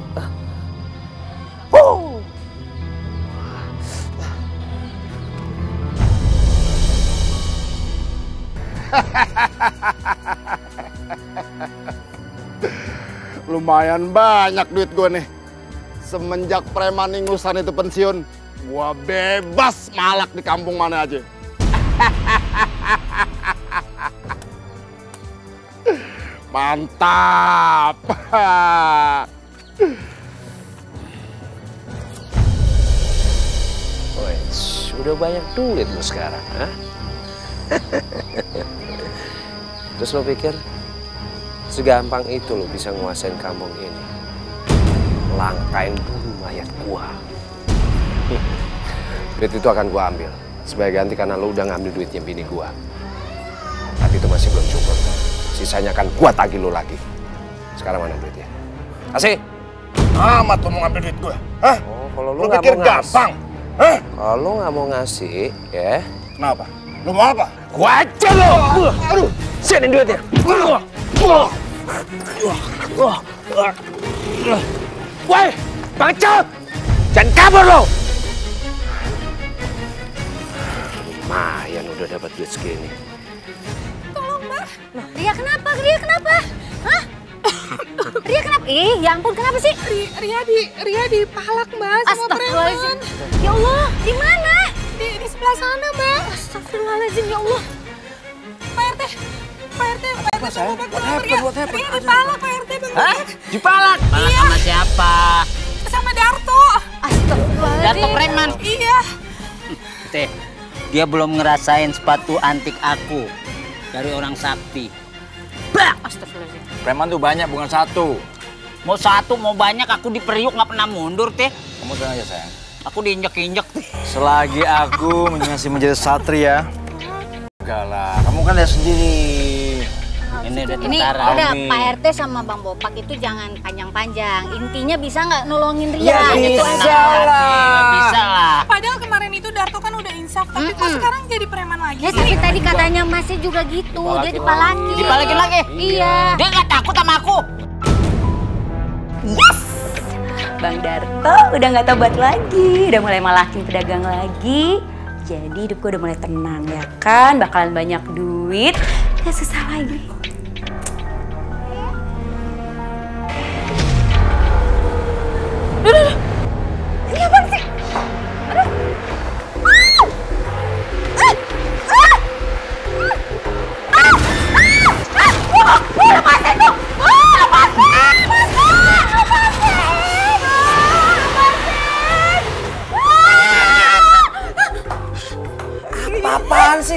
Oh. Lumayan banyak duit gue nih. Semenjak preman ingusan itu pensiun, gua bebas malak di kampung mana aja. Mantap. Udah banyak duit lo sekarang, ha? Terus lo pikir segampang itu lo bisa nguasain kampung ini? Langkain dulu mayat gua. Duit itu akan gua ambil sebagai ganti karena lo udah ngambil duitnya bini gua. Tapi itu masih belum cukup. Sisanya akan gua tagih lo lagi. Sekarang mana duitnya? Kasih. Amat lo mau ngambil duit gue. Hah? Oh, kalau lo nggak pikir gampang? Hah? kalau lo nggak mau ngasih, ya. Kenapa? Lu mau apa? Gua aja lo. Aduh, sini duitnya. Woi, bangcut! Jangan kabur lo! Lumayan udah dapat duit segini. Tolong, Mbak. Loh, Ria kenapa? Ria kenapa? Hah? Ria kenapa? Ih, ya ampun, kenapa sih? Ria di Ria dipalak mbak sama preman. Ya Allah, di mana? Di, di sebelah sana mbak. Astagfirullahaladzim, ya Allah. Pak RT, Pak RT, Pak RT, Gopek What tolong happened? Ria. What happened? Ria dipalak Pak RT, Bang Hah? Dipalak? Palak Iya. sama siapa? Sama Darto. Astagfirullahaladzim. Darto preman. Iya. Teh, dia belum ngerasain sepatu antik aku dari orang sakti. Bah! Astagfirullahaladzim. Preman tuh banyak, bukan satu. Mau satu, mau banyak, aku di Periuk nggak pernah mundur, Teh. Kamu tenang aja, sayang. Aku diinjek-injek. Selagi aku masih menjadi satria, enggak lah. Kamu kan lihat sendiri. Ini udah Ini udah. Pak RT sama Bang Bopak itu jangan panjang-panjang. Intinya bisa nggak nolongin Ria? Ya, Gitu bisa aja. lah. Bisa lah. Padahal kemarin itu Darto kan udah insaf, tapi kok sekarang jadi preman lagi Ya tapi tadi katanya masih juga gitu, dia dipalakin. Dipalakin lagi? Iya. Dia nggak takut sama aku. Yes! Bang Darto udah nggak tobat lagi, udah mulai malakin pedagang lagi. Jadi hidup gue udah mulai tenang ya kan, bakalan banyak duit, gak susah lagi. Duh, duh, duh.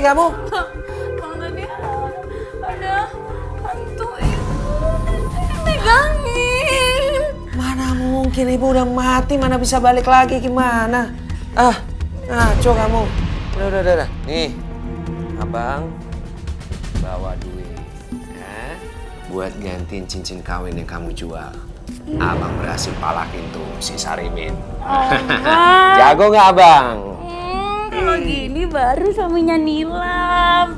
Kamu? Bang tadi ada hantu ibu megangin. Mana mungkin ibu udah mati, mana bisa balik lagi gimana? Ah, ngaco kamu. Udah, udah, udah, udah. Nih, abang bawa duit. Ya, buat gantiin cincin kawin yang kamu jual. Abang berhasil palakin tuh si Sarimin. Abang. Jago nggak abang? Kalau gini baru suaminya Nilam.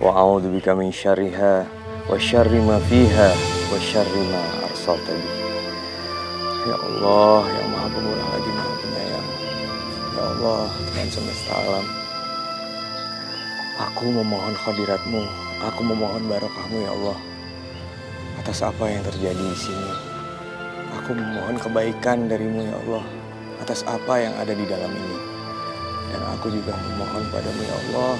وأعوذ بك من شرها وشر ما فيها وشر ما أرسلت به Ya Allah, yang maha pemurah lagi maha penyayang Ya Allah, Tuhan semesta alam Aku memohon hadiratmu Aku memohon barokahmu ya Allah atas apa yang terjadi di sini. Aku memohon kebaikan darimu ya Allah atas apa yang ada di dalam ini. Dan aku juga memohon padamu ya Allah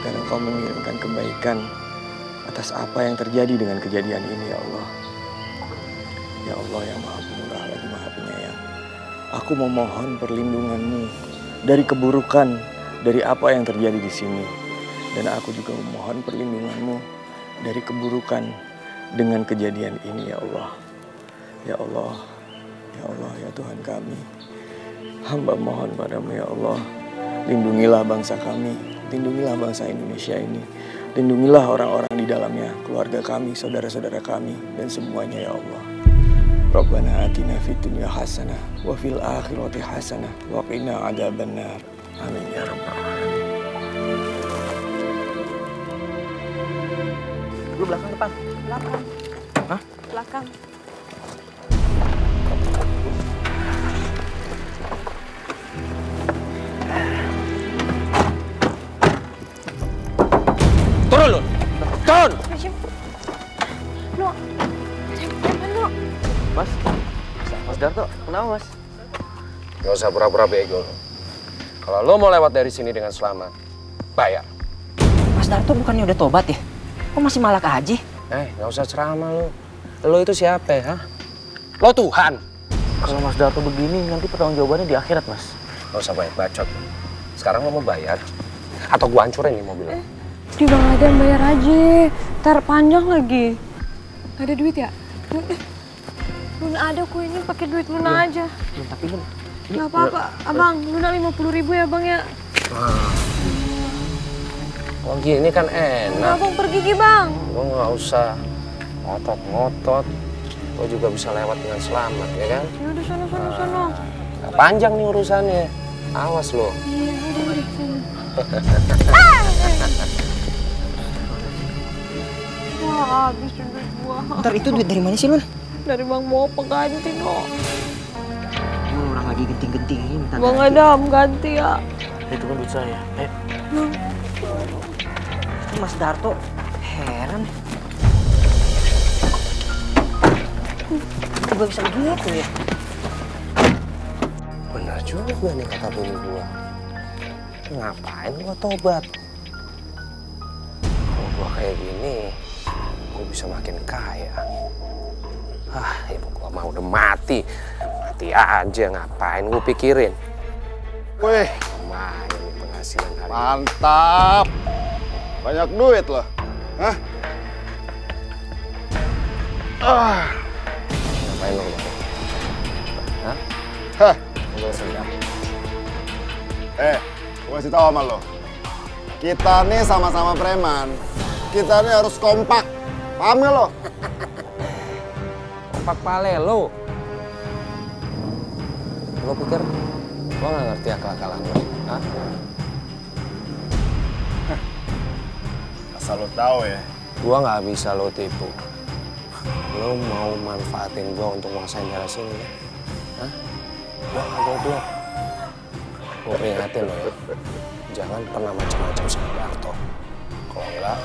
agar engkau mengirimkan kebaikan atas apa yang terjadi dengan kejadian ini ya Allah. Ya Allah yang maha pemurah lagi maha penyayang. Aku memohon perlindunganmu dari keburukan dari apa yang terjadi di sini. Dan aku juga memohon perlindunganmu dari keburukan dengan kejadian ini ya Allah. Ya Allah, ya Allah, ya Tuhan kami. Hamba mohon padamu ya Allah. Lindungilah bangsa kami, lindungilah bangsa Indonesia ini. Lindungilah orang-orang di dalamnya, keluarga kami, saudara-saudara kami, dan semuanya ya Allah. Rabbana atina fid dunya hasanah wa fil akhirati hasanah wa qina adzabannar. Amin ya rabbal alamin. Lu belakang depan. Belakang. Hah? Belakang. Turun lu! Turun! No. Jangan no. Mas, Mas Darto, kenapa mas? Gak usah pura-pura bego lo. Kalau lo mau lewat dari sini dengan selamat, bayar. Mas Darto bukannya udah tobat ya? Kok masih malak aja? Eh, nggak usah ceramah lu. Lu itu siapa ya? Lo Tuhan. Kalau Mas Darto begini nanti pertanggungjawabannya di akhirat mas. Gak usah banyak bacot. Sekarang lo mau bayar? Atau gua hancurin nih mobilnya? Di Bang Adam bayar aja. Ntar panjang lagi. Ada duit ya? Eh, Luna ada kuenya pakai duit Luna aja. tapi lu Gak apa-apa, abang. Luna lima puluh ribu ya bang ya. Oh gini kan Nah, enak. abang pergi Gi, bang. Lo nggak usah ngotot-ngotot. Lo juga bisa lewat dengan selamat, ya kan? Ya udah sono sono sono. Nah, panjang nih urusannya. Awas lo. Iya udah udah sono. Habis duit gua. Ntar itu duit dari mana sih lu? Dari bang mau ganti no. Lu orang lagi genting-gentingin. minta Bang ganti. Adam ganti ya. Itu kan duit saya. Eh, Itu Mas Darto heran. Tiba bisa begitu ya? Bener juga nih kata bini gua. Ngapain gua tobat? Kalau gua kayak gini, gua bisa makin kaya. Ah, ibu gua mah udah mati. Mati aja, ngapain gua pikirin. Wih, Lumayan nih penghasilan hari ini. mantap. Banyak duit loh. Hah? Ah. Ngapain lo? Hah? Hah. Lo sedap. Eh, gua kasih tahu sama lo. Kita nih sama-sama preman. Kita nih harus kompak. Paham gak lo? Kompak pale lo. Lo pikir lo nggak ngerti akal-akalan lo? Hah? Asal lo tahu ya. Gua nggak bisa lo tipu. Lo mau manfaatin gua untuk nguasain daerah sini ya? Hah? Gua nggak goblok. Gua peringatin lo ya. Jangan pernah macam-macam sama Darto. Kalau enggak,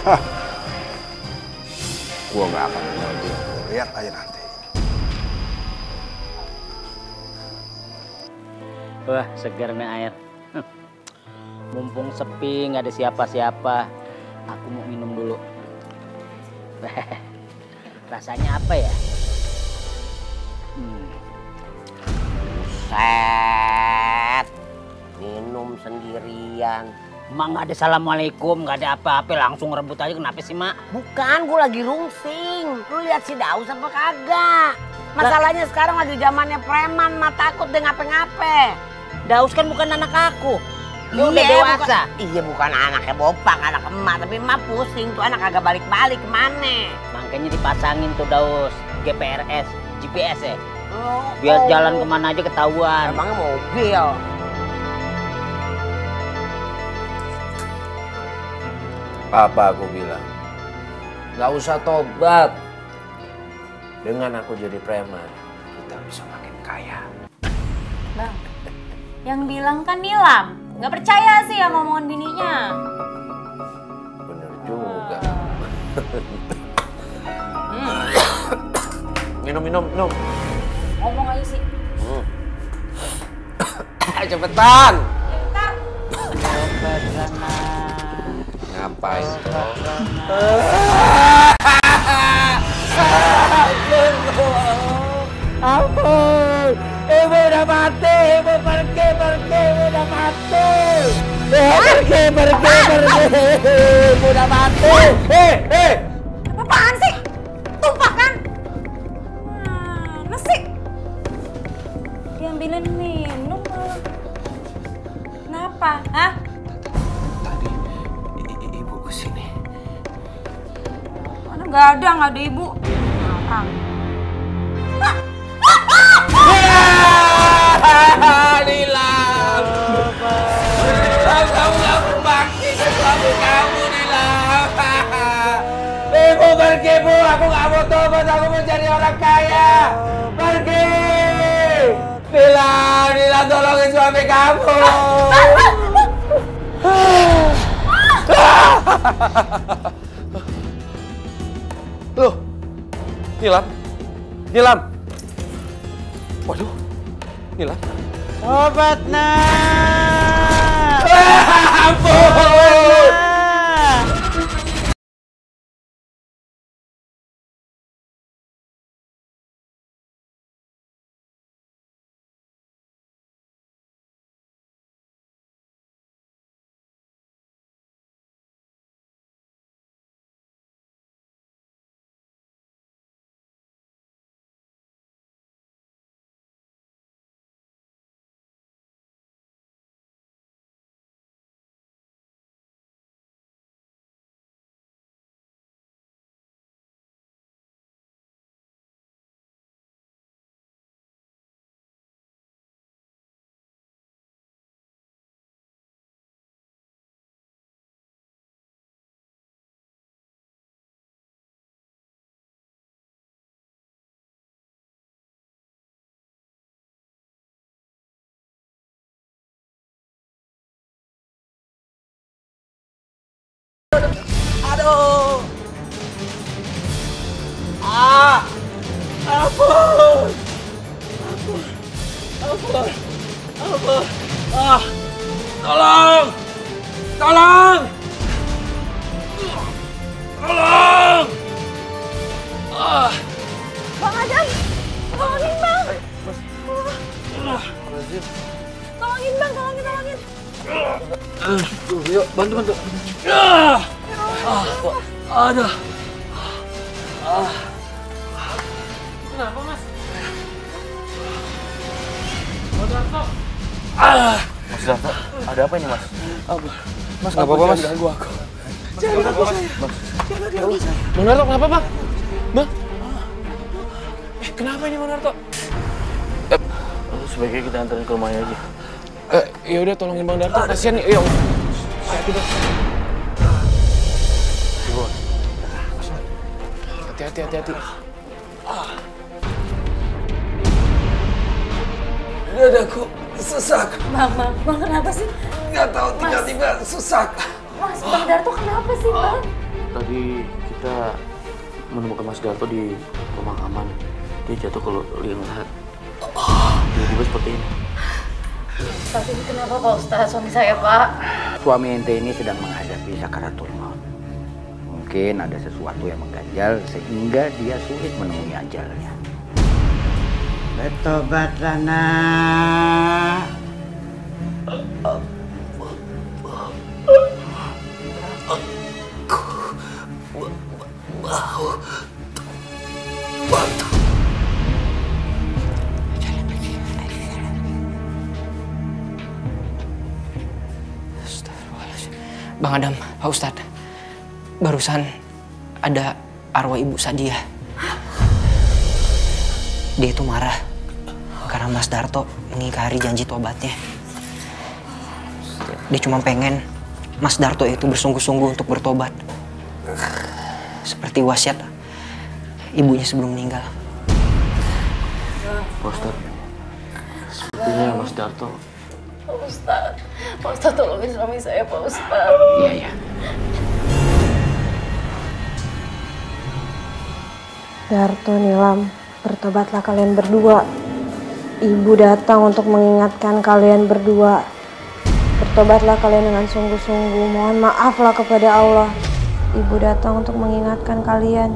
Gua nggak akan. Lo Lihat aja nanti. Wah, segar nih air. Mumpung sepi, nggak ada siapa-siapa. Aku mau minum dulu. Rasanya apa ya? Hmm. Set. Minum sendirian. Mak nggak ada assalamualaikum, nggak ada apa-apa, langsung rebut aja. Kenapa sih mak? Bukan, gue lagi rungsing. Lu lihat si Daus apa kagak? Masalahnya sekarang lagi zamannya preman, mah takut deh ngape-ngape. Daus kan bukan anak aku. Dia udah Iya, dewasa. bukan- iya bukan anaknya Bopang, anak emak. Tapi emak pusing tuh anak kagak balik-balik ke mana. Makanya dipasangin tuh Daus GPRS, GPS ya. Oh, Biar oh. jalan ke mana aja ketahuan. Emangnya mobil. Apa aku bilang? Gak usah tobat. Dengan aku jadi preman, kita bisa makin kaya. Bang, yang bilang kan Nilam. Nggak percaya sih sama omongan bininya. Bener juga. minum, minum, minum. Ngomong aja sih. Hmm. Cepetan. Ngapain tuh? Ampun, ibu udah mati, ibu pergi, pergi, ibu udah mati. Eh, pergi, pergi, pergi, ibu udah mati. Eh, eh. Apaan sih? Tumpah kan? Mana sih? Diambilin minum malah. Kenapa? Hah? Nggak ada, nggak ada ibu. Orang. Kamu kamu. Ibu pergi, Bu. Aku mau tobat. Aku mau jadi orang kaya. Pergi. Tolongin suami kamu. Loh, Nilam, Nilam. Waduh, Nilam. Tobat nak. Ampun. Tolong. Tolong. Tolong. Ah. Bang Adam, tolongin bang. Tolongin bang, tolongin, tolongin. Tuh, yuk bantu bantu. Ah. Ah. Aduh. Ah. Kenapa mas? Darto. Ah. Mas ada apa ini mas? Apa? Mas nggak apa-apa mas? Jangan ganggu aku. Jangan ganggu saya. Mas. Bang Darto kenapa bang? Bang? Eh kenapa ini Bang Darto? Sebaiknya kita anterin ke rumahnya aja. Eh, ya udah tolongin Bang Darto, kasihan nih. Ayo. Hati-hati, Bang. Hati-hati, hati-hati. Dadaku sesak. Bang, bang, bang kenapa sih? Nggak tahu tiba-tiba sesak. Mas, Bang Darto kenapa sih bang? Tadi kita menemukan Mas Darto di pemakaman. Dia jatuh kalau lihat tiba-tiba seperti ini. Tapi ini kenapa Pak Ustadz suami saya Pak? Suami ente ini sedang menghadapi sakaratul maut. Mungkin ada sesuatu yang mengganjal sehingga dia sulit menemui ajalnya. Bertobatlah nak. Bang Adam, Pak Ustadz, barusan ada arwah Ibu Sadia. Dia itu marah karena Mas Darto mengingkari janji tobatnya. Dia cuma pengen Mas Darto itu bersungguh-sungguh untuk bertobat. Seperti wasiat ibunya sebelum meninggal. Ustadz, sepertinya Mas Darto Pak Ustadz, Pak Ustadz tolongin suami saya Pak Ustadz. Iya, iya. Darto, Nilam, bertobatlah kalian berdua. Ibu datang untuk mengingatkan kalian berdua. Bertobatlah kalian dengan sungguh-sungguh. Mohon maaflah kepada Allah. Ibu datang untuk mengingatkan kalian.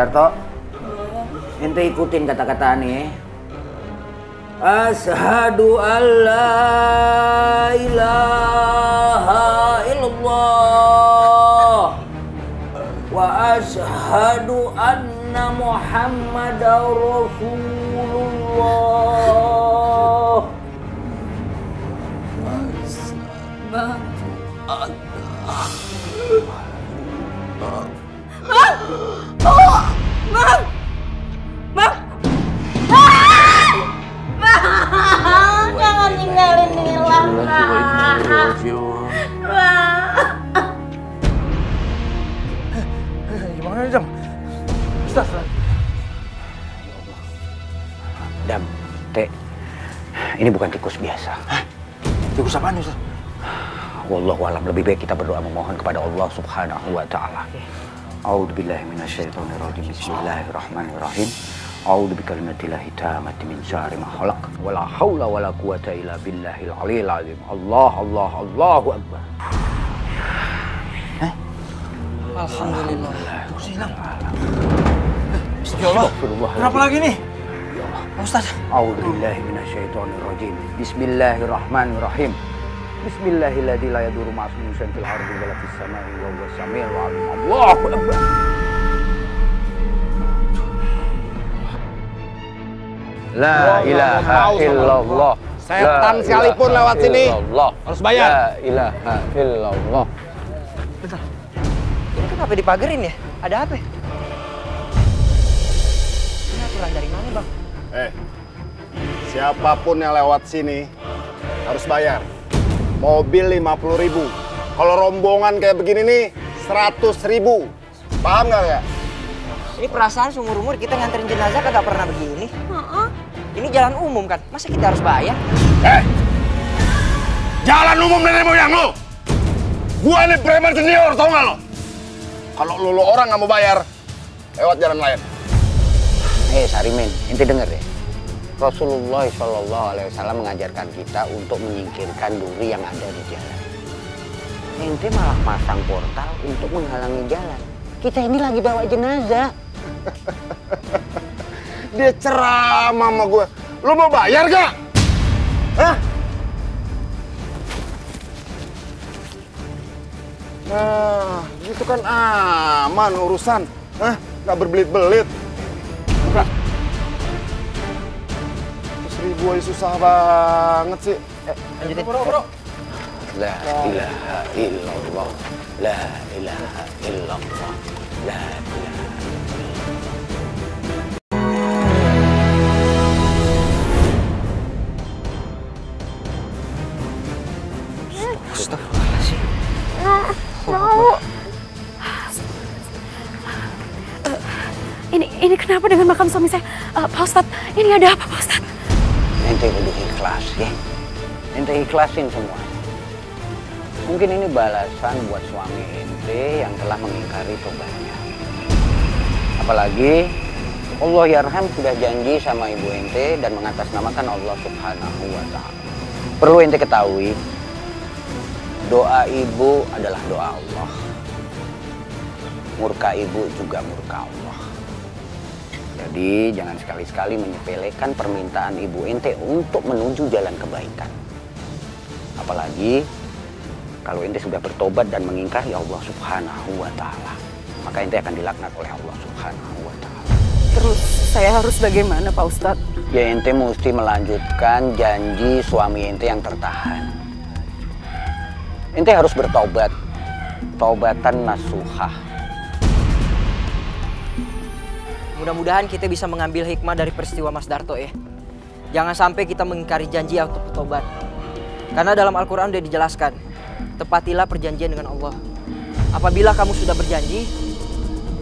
Darto, ente ikutin kata-kata nih. Ashadu an la ilaha illallah wa ashadu anna muhammadar rasulullah Bang. Bang! Oh! Bang! jangan Nila kak. Gimana Jam? Ustaz. Dam, Teh, ini bukan tikus biasa. Hah? Tikus apaan Ustaz? Wallahu alam lebih baik kita berdoa memohon kepada Allah Subhanahu wa taala. A'udzubillahi minasyaitonirrajim. Bismillahirrahmanirrahim. A'udzu bikalimatillahit tammati min syarri ma khalaq. Wala haula wala quwata illa billahil aliyil azim. Allah Allah Allahu akbar. Alhamdulillah. Tikus hilang. Ya Allah. Kenapa lagi nih? Pak Ustaz. A'udzu billahi minasyaitonir rajim. Bismillahirrahmanirrahim. Bismillahilladzi la yadurru ma'asmihi syai'un fil ardi wa la fis samai wa huwa samiul alim. Allahu akbar. La ilaha illallah. Setan sekalipun lewat sini. Harus bayar. La ilaha illallah. Bentar. Ini kenapa dipagerin ya? Ada apa? Ini aturan dari mana bang? Eh, siapa pun yang lewat sini harus bayar. Mobil 50 ribu. Kalau rombongan kayak begini nih, 100 ribu. Paham nggak ya? Ini perasaan seumur umur kita nganterin jenazah kagak pernah begini. Ini jalan umum kan, masa kita harus bayar? Eh, jalan umum nenek moyang lu. Gua ini preman senior, tau nggak lo? Kalau lu, lu orang nggak mau bayar, lewat jalan lain. Eh Sarimin, ente denger deh. Rasulullah Shallallahu Alaihi Wasallam mengajarkan kita untuk menyingkirkan duri yang ada di jalan. Ente malah pasang portal untuk menghalangi jalan. Kita ini lagi bawa jenazah. Dia ceramah sama gue. Lu mau bayar gak? Hah? Nah, gitu kan aman urusan. Hah? Gak berbelit-belit. Buka. Terus ribu aja susah banget sih. Eh, lanjutin. bro, bro. La ilaha illallah. La ilaha illallah. La ilaha Mau. ini ini kenapa dengan makam suami saya? Eh, Pak Ustadz, ini ada apa Pak Ustadz? Ente kudu ikhlas ya. Ente ikhlasin semua. Mungkin ini balasan buat suami ente yang telah mengingkari tobatnya. Apalagi Allah Yarham sudah janji sama ibu ente dan mengatasnamakan Allah Subhanahu wa taala. Perlu ente ketahui, doa ibu adalah doa Allah. Murka ibu juga murka Allah. Jadi jangan sekali-sekali menyepelekan permintaan ibu ente untuk menuju jalan kebaikan. Apalagi kalau ente sudah bertobat dan mengingkari Allah Subhanahu wa taala, maka ente akan dilaknat oleh Allah Subhanahu wa taala. Terus saya harus bagaimana Pak Ustadz? Ya ente mesti melanjutkan janji suami ente yang tertahan. Ente harus bertobat. Taubatan nasuhah. Mudah-mudahan kita bisa mengambil hikmah dari peristiwa Mas Darto ya. Jangan sampai kita mengingkari janji untuk bertobat. Karena dalam Al-Quran sudah dijelaskan, tepatilah perjanjian dengan Allah. Apabila kamu sudah berjanji,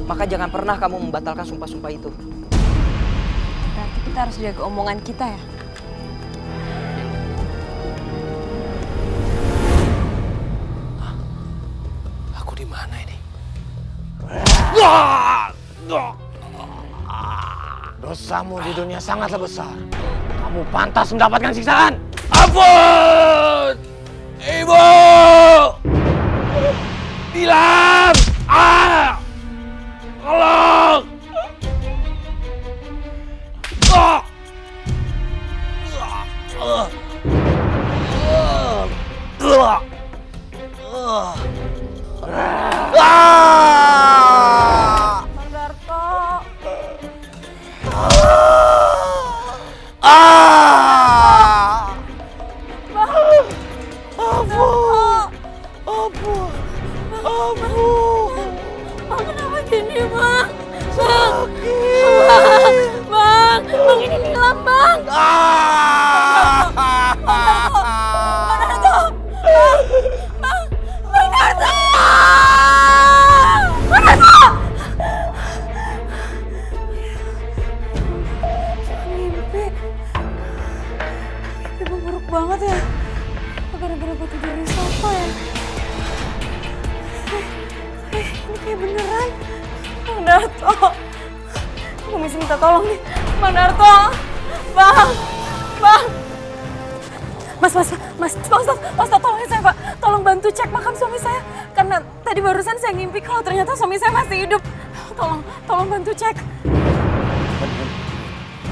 maka jangan pernah kamu membatalkan sumpah-sumpah itu. Berarti kita harus jaga omongan kita ya. Dosamu di dunia sangatlah besar. Kamu pantas mendapatkan siksaan. Ampun! Ibu! Dilam! Minta tolong nih. Bang Darto. Bang. Bang. Mas, mas, mas, Pak Ustadz tolongin saya Pak. Tolong bantu cek makam suami saya. Karena tadi barusan saya ngimpi kalau ternyata suami saya masih hidup. Tolong, tolong bantu cek.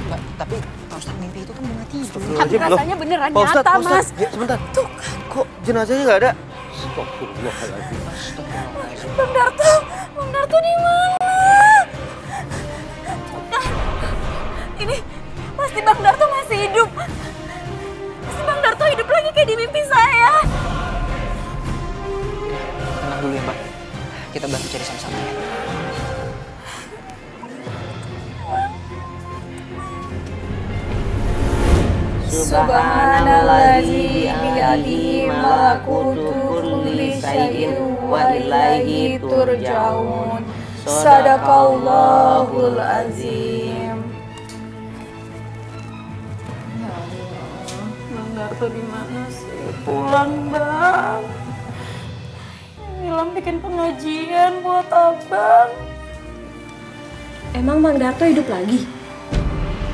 Mbak, tapi Pak Ustadz mimpi itu kan bunga tidur. Tapi rasanya beneran Pak Ustadz, nyata, Pak Ustadz, Mas. ya, sebentar. Tuh, Kok jenazahnya nggak ada? Astagfirullahaladzim. Bang Darto, Bang Darto di mana? Mimpi saya. Tenang dulu ya Mbak. Kita bantu cari sama-sama ya. Subhanalladzi biyadihi malakutu kulli syai'in wa ilaihi turja'un. Sadaqallahul azim. Ya Allah, Bang Darto di mana sih? Pulang, Bang. Nilam bikin pengajian buat Abang. Emang Bang Darto hidup lagi?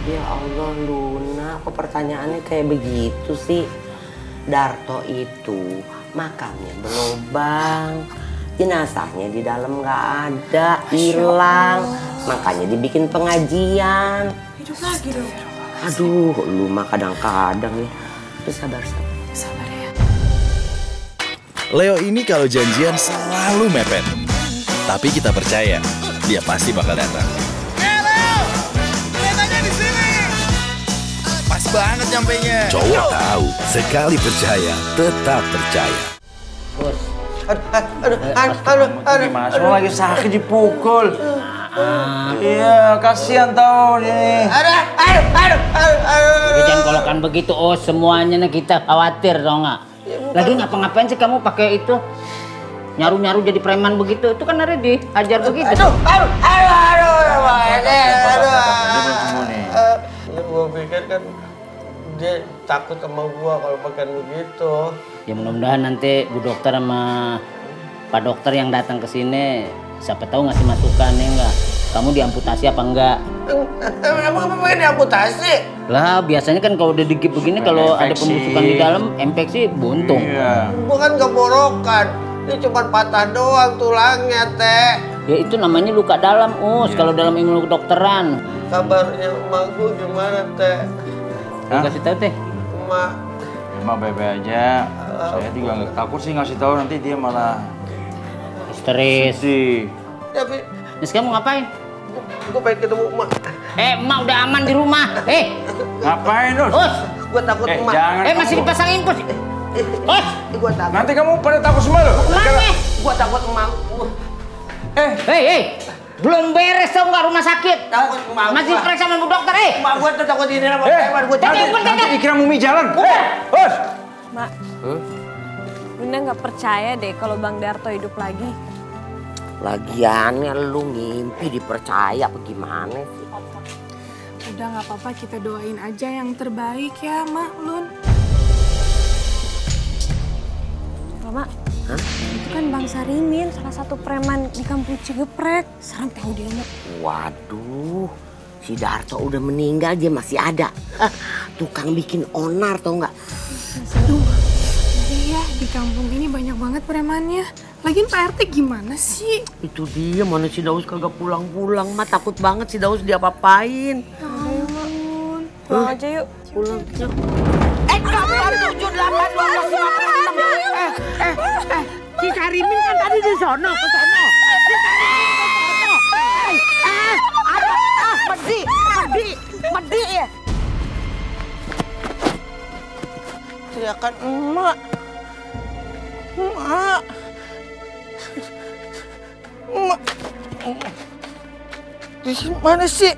Ya Allah Luna, kok pertanyaannya kayak begitu sih? Darto itu makamnya berlubang, jenazahnya di dalam nggak ada, hilang, makanya dibikin pengajian. Hidup lagi dong. Aduh, lu mah kadang-kadang ya. Terus sabar sabar. Leo ini kalau janjian selalu mepet. Tapi kita percaya, dia pasti bakal datang. Pas banget nyampenya. Cowok tahu, sekali percaya, tetap percaya. Aduh, aduh, aduh, aduh. Mas, lo lagi sakit dipukul. Iya, kasihan tau nih. Aduh, aduh, aduh, aduh, aduh. Jangan kolokan begitu, oh semuanya nih kita khawatir tau nggak? Lagi ngapa-ngapain sih kamu pakai itu? Nyaru-nyaru jadi preman begitu, itu kan ada diajar begitu. Aduh, aduh, aduh, aduh, aduh, aduh, aduh. Ya, gua pikir kan dia takut sama gua kalau makan begitu. Ya mudah-mudahan nanti Bu Dokter sama Pak Dokter yang datang ke sini, siapa tahu ngasih masukan ya enggak? Kamu diamputasi apa enggak? Emang apa pengen diamputasi? Lah biasanya kan kalau udah digigit begini kalau ada pembusukan di dalam, infeksi buntung. Gua kan keborokan. Ini cuma patah doang tulangnya, Teh. Ya itu namanya luka dalam, Us. Kalau dalam ilmu kedokteran. Kabarnya emak gua gimana, Teh? Lu kasih tahu teh. Emak. Emang bebe aja. Saya juga nggak takut sih ngasih tahu nanti dia malah histeris. Tapi Terus kamu ngapain? Gua pengen ketemu emak. Eh, emak udah aman di rumah. Eh, Ngapain, Us? Us. Gua takut Eh, emak. jangan Eh, masih dipasang infus. Us. Gua takut. Nanti kamu pada takut semua loh. Mana? Gua takut emak. Eh, hei, hei. Belum beres tau nggak rumah sakit? Takut emak. Masih periksa sama Bu Dokter, eh. Emak gua tuh takut ini sama Eh. Gua Nanti, takut. nanti, Nanti dikira mumi jalan. Eh, Us. Mak, Bunda nggak percaya deh kalau Bang Darto hidup lagi. Lagiannya lu ngimpi dipercaya apa gimana sih? Udah nggak apa-apa kita doain aja yang terbaik ya Mak Lun. Mak, itu kan Bang Sarimin, salah satu preman di kampung Cigeprek. Serem tahu dia, Mak. Waduh, si Darto udah meninggal dia masih ada. Hah, tukang bikin onar tau nggak? Aduh, iya ya di kampung ini banyak banget premannya. Lagian Pak RT gimana sih? Itu dia mana si Daus kagak pulang-pulang mah takut banget si Daus diapa-apain. Pulang aja yuk. Pulang yuk. Eh, dua belas lima puluh enam. Eh, eh, eh. Si Sarimin kan tadi di sono, ke sono. Si Sarimin ke sono. Eh, eh, ada, ah, medi, medi, medi ya. Teriakan emak. Emak. Emak. Di mana sih?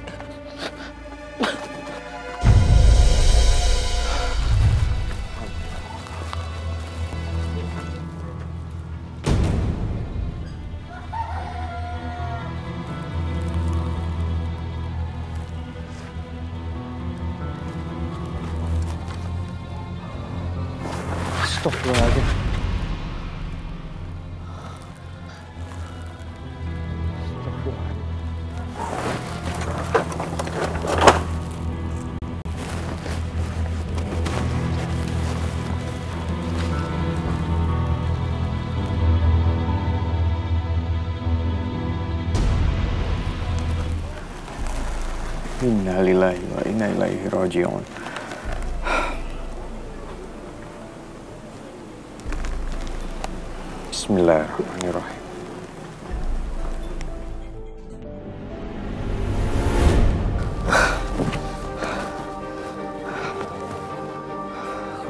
Inna lillahi wa inna ilaihi raji'un. Bismillahirrahmanirrahim.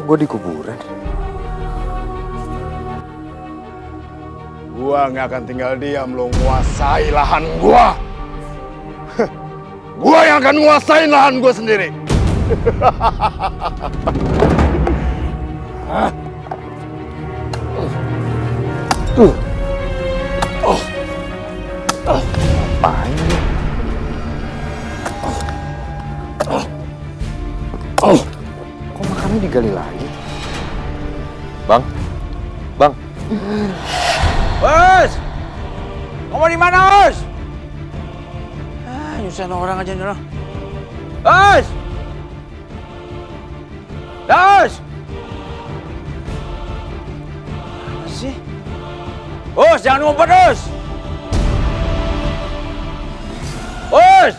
Gue di kuburan? Gua nggak akan tinggal diam lo nguasai lahan gua. Gua yang akan nguasain lahan gua sendiri. Hah? Nyusahin orang aja nih orang. Bos! Apa sih? Bos, jangan ngumpet, Bos! Bos!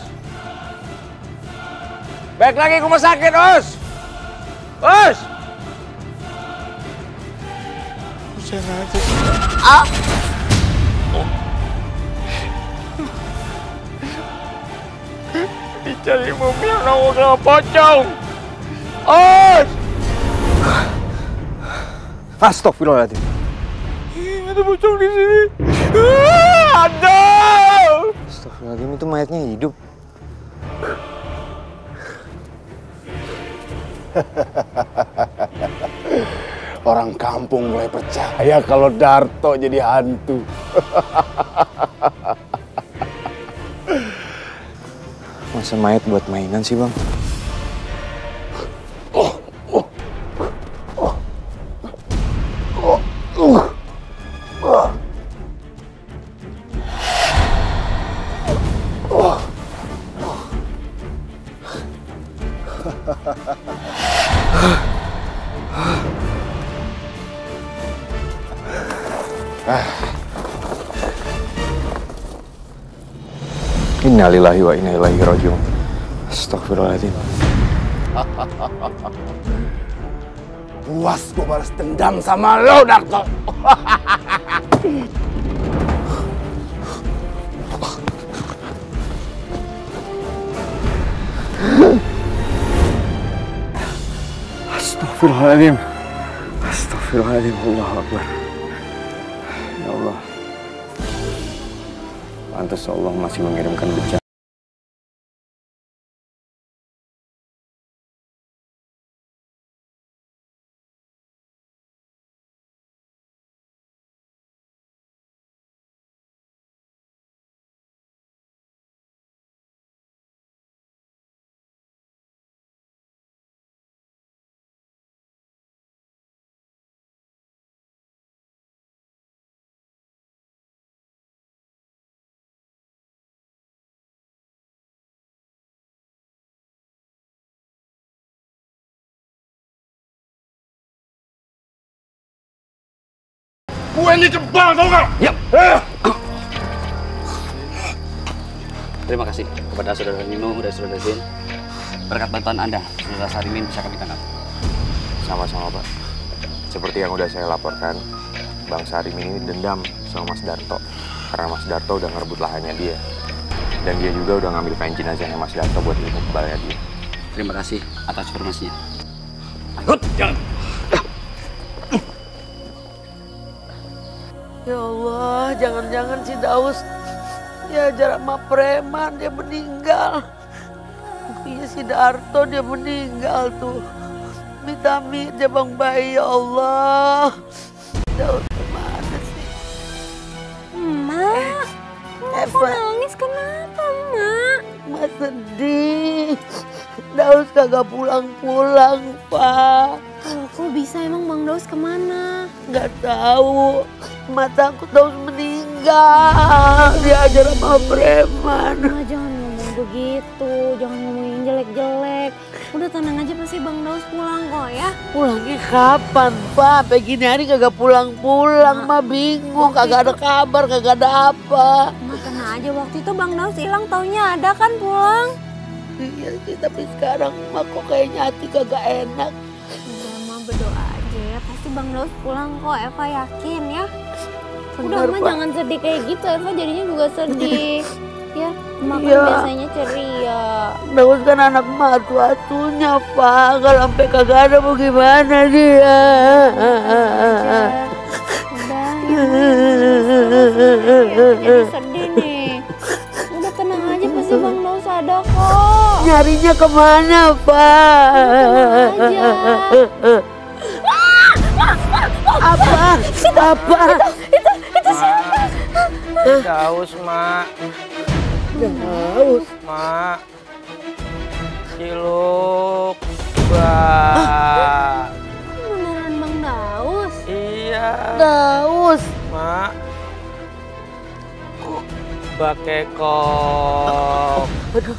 Baik lagi ke rumah sakit, Bos! Bos! Sengaja. Ah! Dicari mobil nongol sama pocong. Os! Astagfirullahaladzim. Ada pocong di sini. Ah, Ada! Astagfirullahaladzim itu mayatnya hidup. Orang kampung mulai percaya kalau Darto jadi hantu. Masa buat mainan sih bang? Innalillahi wa inna ilaihi rajiun. Astagfirullahaladzim. Puas gua balas dendam sama lo, Darto. Astagfirullahaladzim. Astagfirullahaladzim. Allah Akbar. Pantas Allah masih mengirimkan bencana. Ini jebal tau gak? Ya. Eh. Terima kasih kepada saudara Nino dan saudara Zain. Berkat bantuan Anda, saudara Sarimin bisa kami tangkap. Sama-sama Pak. Seperti yang udah saya laporkan, Bang Sarim ini dendam sama Mas Darto. Karena Mas Darto udah ngerebut lahannya dia. Dan dia juga udah ngambil kain jenazahnya Mas Darto buat ilmu kebalnya dia. Terima kasih atas informasinya. Ikut, jangan. Ya Allah, jangan-jangan si Daus ya jarak sama preman dia meninggal. Buktinya si Darto dia meninggal tuh. Amit-amit dia bang bayi ya Allah. Daus ke mana sih? Emak, Eva. nangis kenapa, Mak? Mak sedih. Daus kagak pulang-pulang, Pak. Oh, kok bisa emang Bang Daus ke mana? Nggak tahu. Mak takut Daus meninggal. Diajar sama preman. Ma, jangan ngomong begitu, jangan ngomong yang jelek-jelek. Udah tenang aja pasti Bang Daus pulang kok ya. Pulangnya kapan, Pak? Sampai gini hari kagak pulang-pulang, mah bingung. Kagak ada kabar, kagak ada apa. Ma tenang aja waktu itu Bang Daus hilang taunya ada kan pulang. Iya sih, tapi sekarang mah kok kayaknya hati kagak enak. Udah mah berdoa pasti Bang Daus pulang kok, Eva yakin ya. Udah mah jangan sedih kayak gitu, Eva jadinya juga sedih. ya, emak kan Iya. biasanya ceria. Daus kan anak emak atu-atunya, Pak. Kalau sampai kagak ada mau gimana dia? Udah, ya jadi sedih nih. Udah tenang aja, pasti Bang Daus ada kok. Nyarinya ke mana, Pak? aja. Apa? Apa? Itu, itu siapa? Daus, Mak. Daus. Mak. Ciluk. Bah. Beneran Bang Daus? Iya. Daus. Mak. Bakekok. Aduh.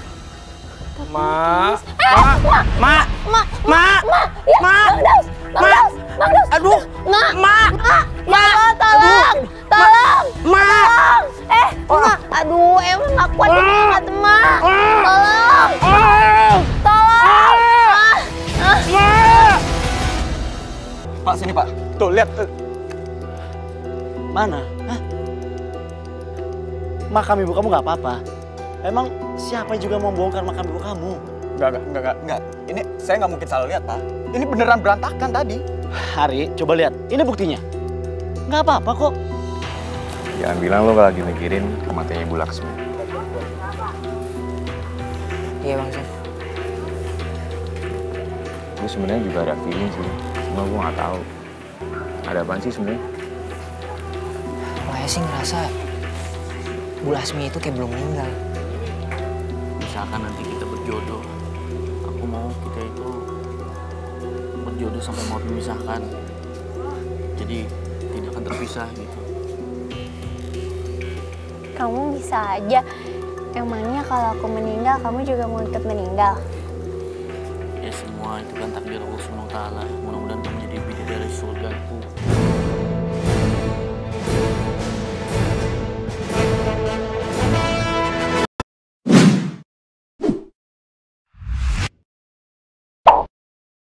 Mak. Eh, Mak. Mak. Mak, Mak. ya, Mak. Bang Daus, Bang Mak. Daus, Bang. Aduh. Mak, ya Mak. Allah, tolong, tolong, Mak. tolong. Eh, Mak, aduh, emang nggak kuat ini ingat Mak. Tolong, tolong. Ah, ah. Pak, sini Pak. Tuh, lihat. Mana? Hah? Makam ibu kamu nggak apa-apa. Emang siapa juga mau bongkar makam ibu kamu? Enggak, enggak, enggak, enggak, enggak. Ini saya nggak mungkin salah lihat, Pak. Ini beneran berantakan tadi. Hari, coba lihat. Ini buktinya. Nggak apa-apa kok. Jangan bilang lo lagi mikirin kematiannya Ibu Laksmi. Iya bang Sen. Gue sebenarnya juga ada feeling sih, cuma gue nggak tahu. Ada apaan sih sebenarnya? Saya sih ngerasa Bu Lasmi itu kayak belum meninggal. Misalkan nanti kita berjodoh, aku mau kita itu berjodoh sampai mau memisahkan. Jadi tidak akan terpisah gitu. Kamu bisa aja. Emangnya kalau aku meninggal, kamu juga mau ikut meninggal? Ya semua itu kan takdir Allah taala. Mudah-mudahan kamu jadi bidadari surgaku.